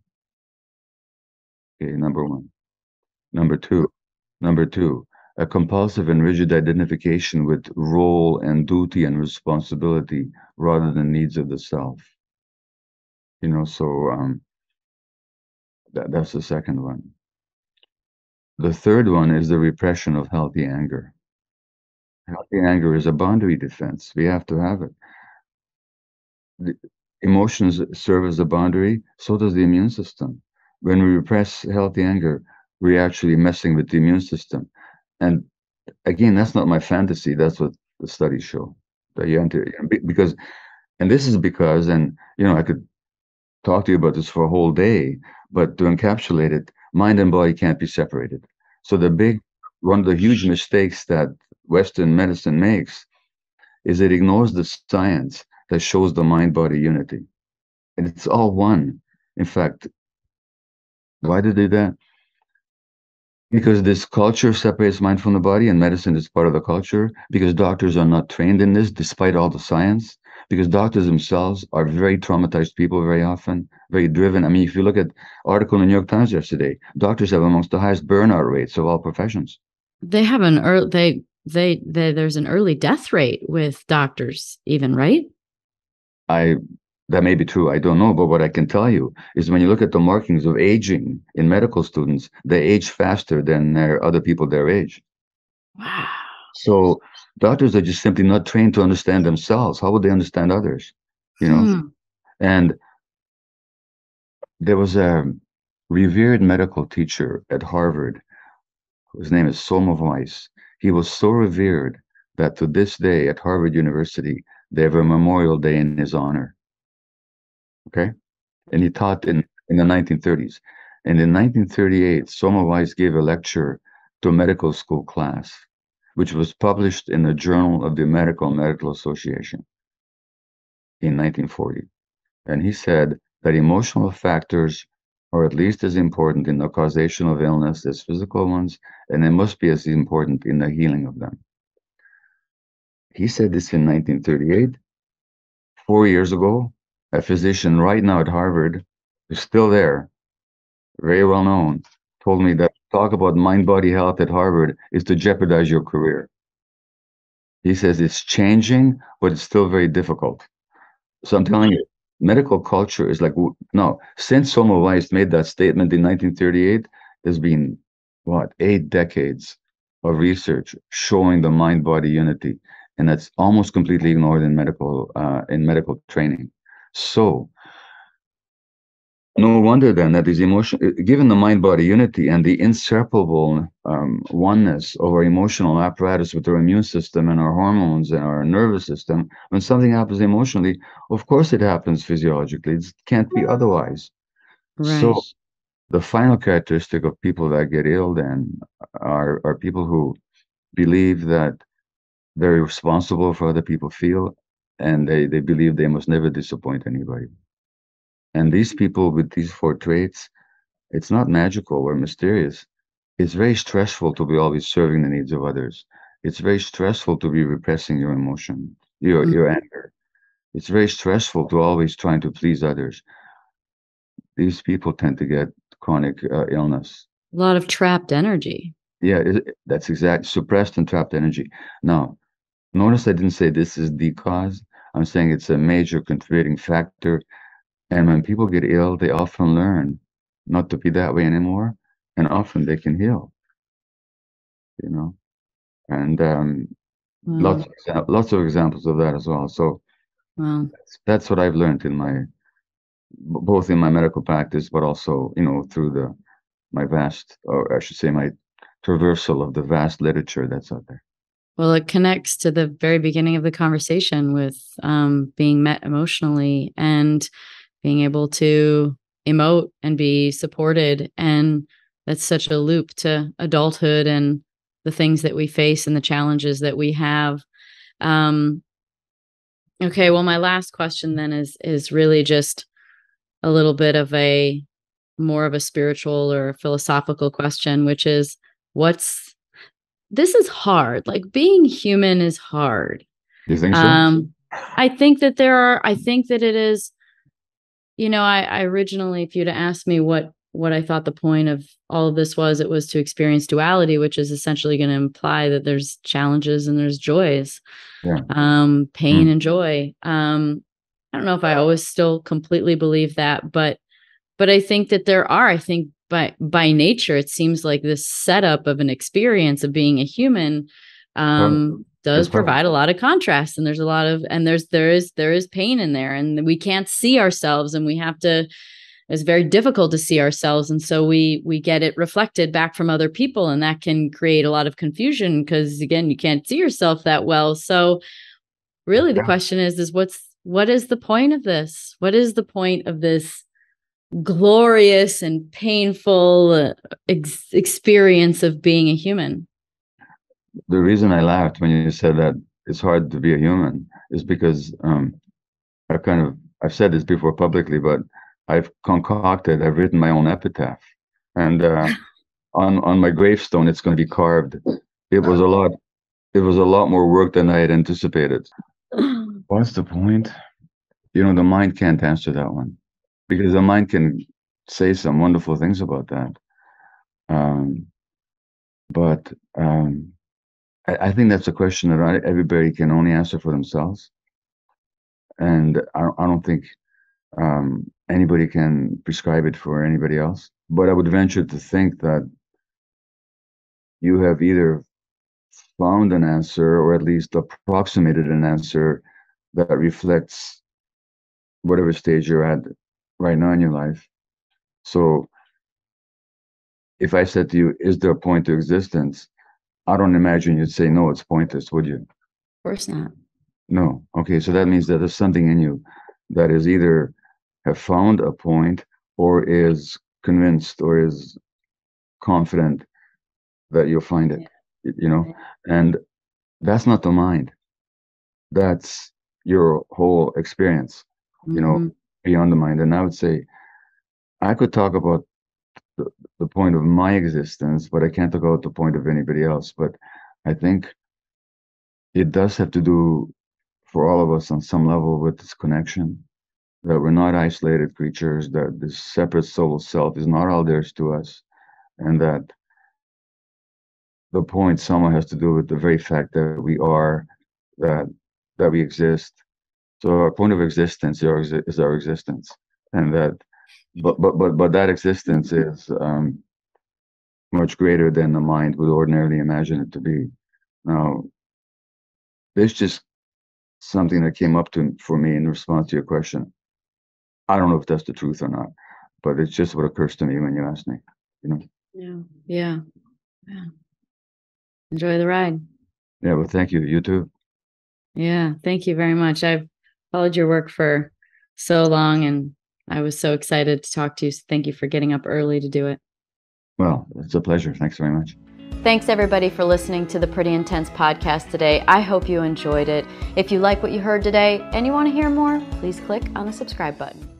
Okay, number one. Number two, number two, a compulsive and rigid identification with role and duty and responsibility rather than needs of the self. You know, so um, that, that's the second one. The third one is the repression of healthy anger. Healthy anger is a boundary defense. We have to have it. The emotions serve as a boundary, so does the immune system. When we repress healthy anger, we're actually messing with the immune system. And again, that's not my fantasy. That's what the studies show. That you enter because, and this is because, and you know, I could talk to you about this for a whole day, but to encapsulate it, mind and body can't be separated. So the big, one of the huge mistakes that Western medicine makes is it ignores the science that shows the mind body unity. And it's all one. In fact, why do they do that? Because this culture separates mind from the body, and medicine is part of the culture. Because doctors are not trained in this, despite all the science. Because doctors themselves are very traumatized people, very often, very driven. I mean, if you look at article in the New York Times yesterday, doctors have amongst the highest burnout rates of all professions. They have an early they, they they there's an early death rate with doctors, even right? I that may be true. I don't know. But what I can tell you is when you look at the markings of aging in medical students, they age faster than their other people their age. Wow. So doctors are just simply not trained to understand themselves. How would they understand others? You know? Hmm. And there was a revered medical teacher at Harvard. His name is Soma Weiss. He was so revered that to this day at Harvard University, they have a memorial day in his honor okay? And he taught in, in the 1930s. And in 1938, Soma Weiss gave a lecture to a medical school class, which was published in the Journal of the American Medical Association in 1940. And he said that emotional factors are at least as important in the causation of illness as physical ones, and they must be as important in the healing of them. He said this in 1938. Four years ago, a physician right now at Harvard, who's still there, very well known, told me that talk about mind body health at Harvard is to jeopardize your career. He says it's changing, but it's still very difficult. So I'm telling you, medical culture is like no. Since Soma Weiss made that statement in 1938, there's been what eight decades of research showing the mind-body unity, and that's almost completely ignored in medical uh, in medical training. So no wonder then that these emotion, uh, given the mind-body unity and the inseparable um, oneness of our emotional apparatus with our immune system and our hormones and our nervous system, when something happens emotionally, of course it happens physiologically. It can't be otherwise. Right. So the final characteristic of people that get ill then are, are people who believe that they're responsible for other people feel and they, they believe they must never disappoint anybody. And these people with these four traits, it's not magical or mysterious. It's very stressful to be always serving the needs of others. It's very stressful to be repressing your emotion, your mm-hmm. your anger. It's very stressful to always trying to please others. These people tend to get chronic uh, illness. A lot of trapped energy. Yeah, it, that's exact suppressed and trapped energy. Now, notice I didn't say this is the cause. I'm saying it's a major contributing factor and when people get ill, they often learn not to be that way anymore, and often they can heal. You know, and um, wow. lots of lots of examples of that as well. So wow. that's, that's what I've learned in my both in my medical practice, but also you know through the my vast, or I should say, my traversal of the vast literature that's out there. Well, it connects to the very beginning of the conversation with um, being met emotionally and being able to emote and be supported. And that's such a loop to adulthood and the things that we face and the challenges that we have. Um, okay, well, my last question then is is really just a little bit of a more of a spiritual or philosophical question, which is what's this is hard. Like being human is hard. You think so? Um, I think that there are, I think that it is you know, I, I originally, if you'd asked me what what I thought the point of all of this was, it was to experience duality, which is essentially going to imply that there's challenges and there's joys, yeah. um, pain mm. and joy. Um, I don't know if I always still completely believe that, but but I think that there are. I think by by nature, it seems like this setup of an experience of being a human um, does provide a lot of contrast and there's a lot of and there's there is there is pain in there and we can't see ourselves and we have to it's very difficult to see ourselves and so we we get it reflected back from other people and that can create a lot of confusion because again you can't see yourself that well. So really the question is is what's what is the point of this? What is the point of this glorious and painful uh, ex- experience of being a human the reason I laughed when you said that it's hard to be a human is because um, I've kind of I've said this before publicly, but I've concocted, I've written my own epitaph, and uh, on on my gravestone it's going to be carved. It was a lot. It was a lot more work than I had anticipated. What's the point? You know, the mind can't answer that one because the mind can say some wonderful things about that. Um, but um, I, I think that's a question that everybody can only answer for themselves. And I, I don't think um, anybody can prescribe it for anybody else. But I would venture to think that you have either found an answer or at least approximated an answer that reflects whatever stage you're at right now in your life. So if I said to you, is there a point to existence? I don't imagine you'd say, no, it's pointless, would you? Of course not. No. Okay. So that means that there's something in you that is either have found a point or is convinced or is confident that you'll find it, yeah. you know? And that's not the mind. That's your whole experience, mm-hmm. you know, mm-hmm. Beyond the mind. And I would say, I could talk about the, the point of my existence, but I can't talk about the point of anybody else. But I think it does have to do for all of us on some level with this connection that we're not isolated creatures, that this separate soul self is not all there is to us, and that the point someone has to do with the very fact that we are, that that we exist. So our point of existence is our existence, and that but but but but that existence is um, much greater than the mind would ordinarily imagine it to be. Now, there's just something that came up to for me in response to your question. I don't know if that's the truth or not, but it's just what occurs to me when you ask me. You know. Yeah. Yeah. Yeah. Enjoy the ride. Yeah. Well, thank you. You too. Yeah. Thank you very much. I've followed your work for so long and I was so excited to talk to you. So thank you for getting up early to do it. Well, it's a pleasure. Thanks very much. Thanks everybody for listening to the Pretty Intense podcast today. I hope you enjoyed it. If you like what you heard today and you want to hear more, please click on the subscribe button.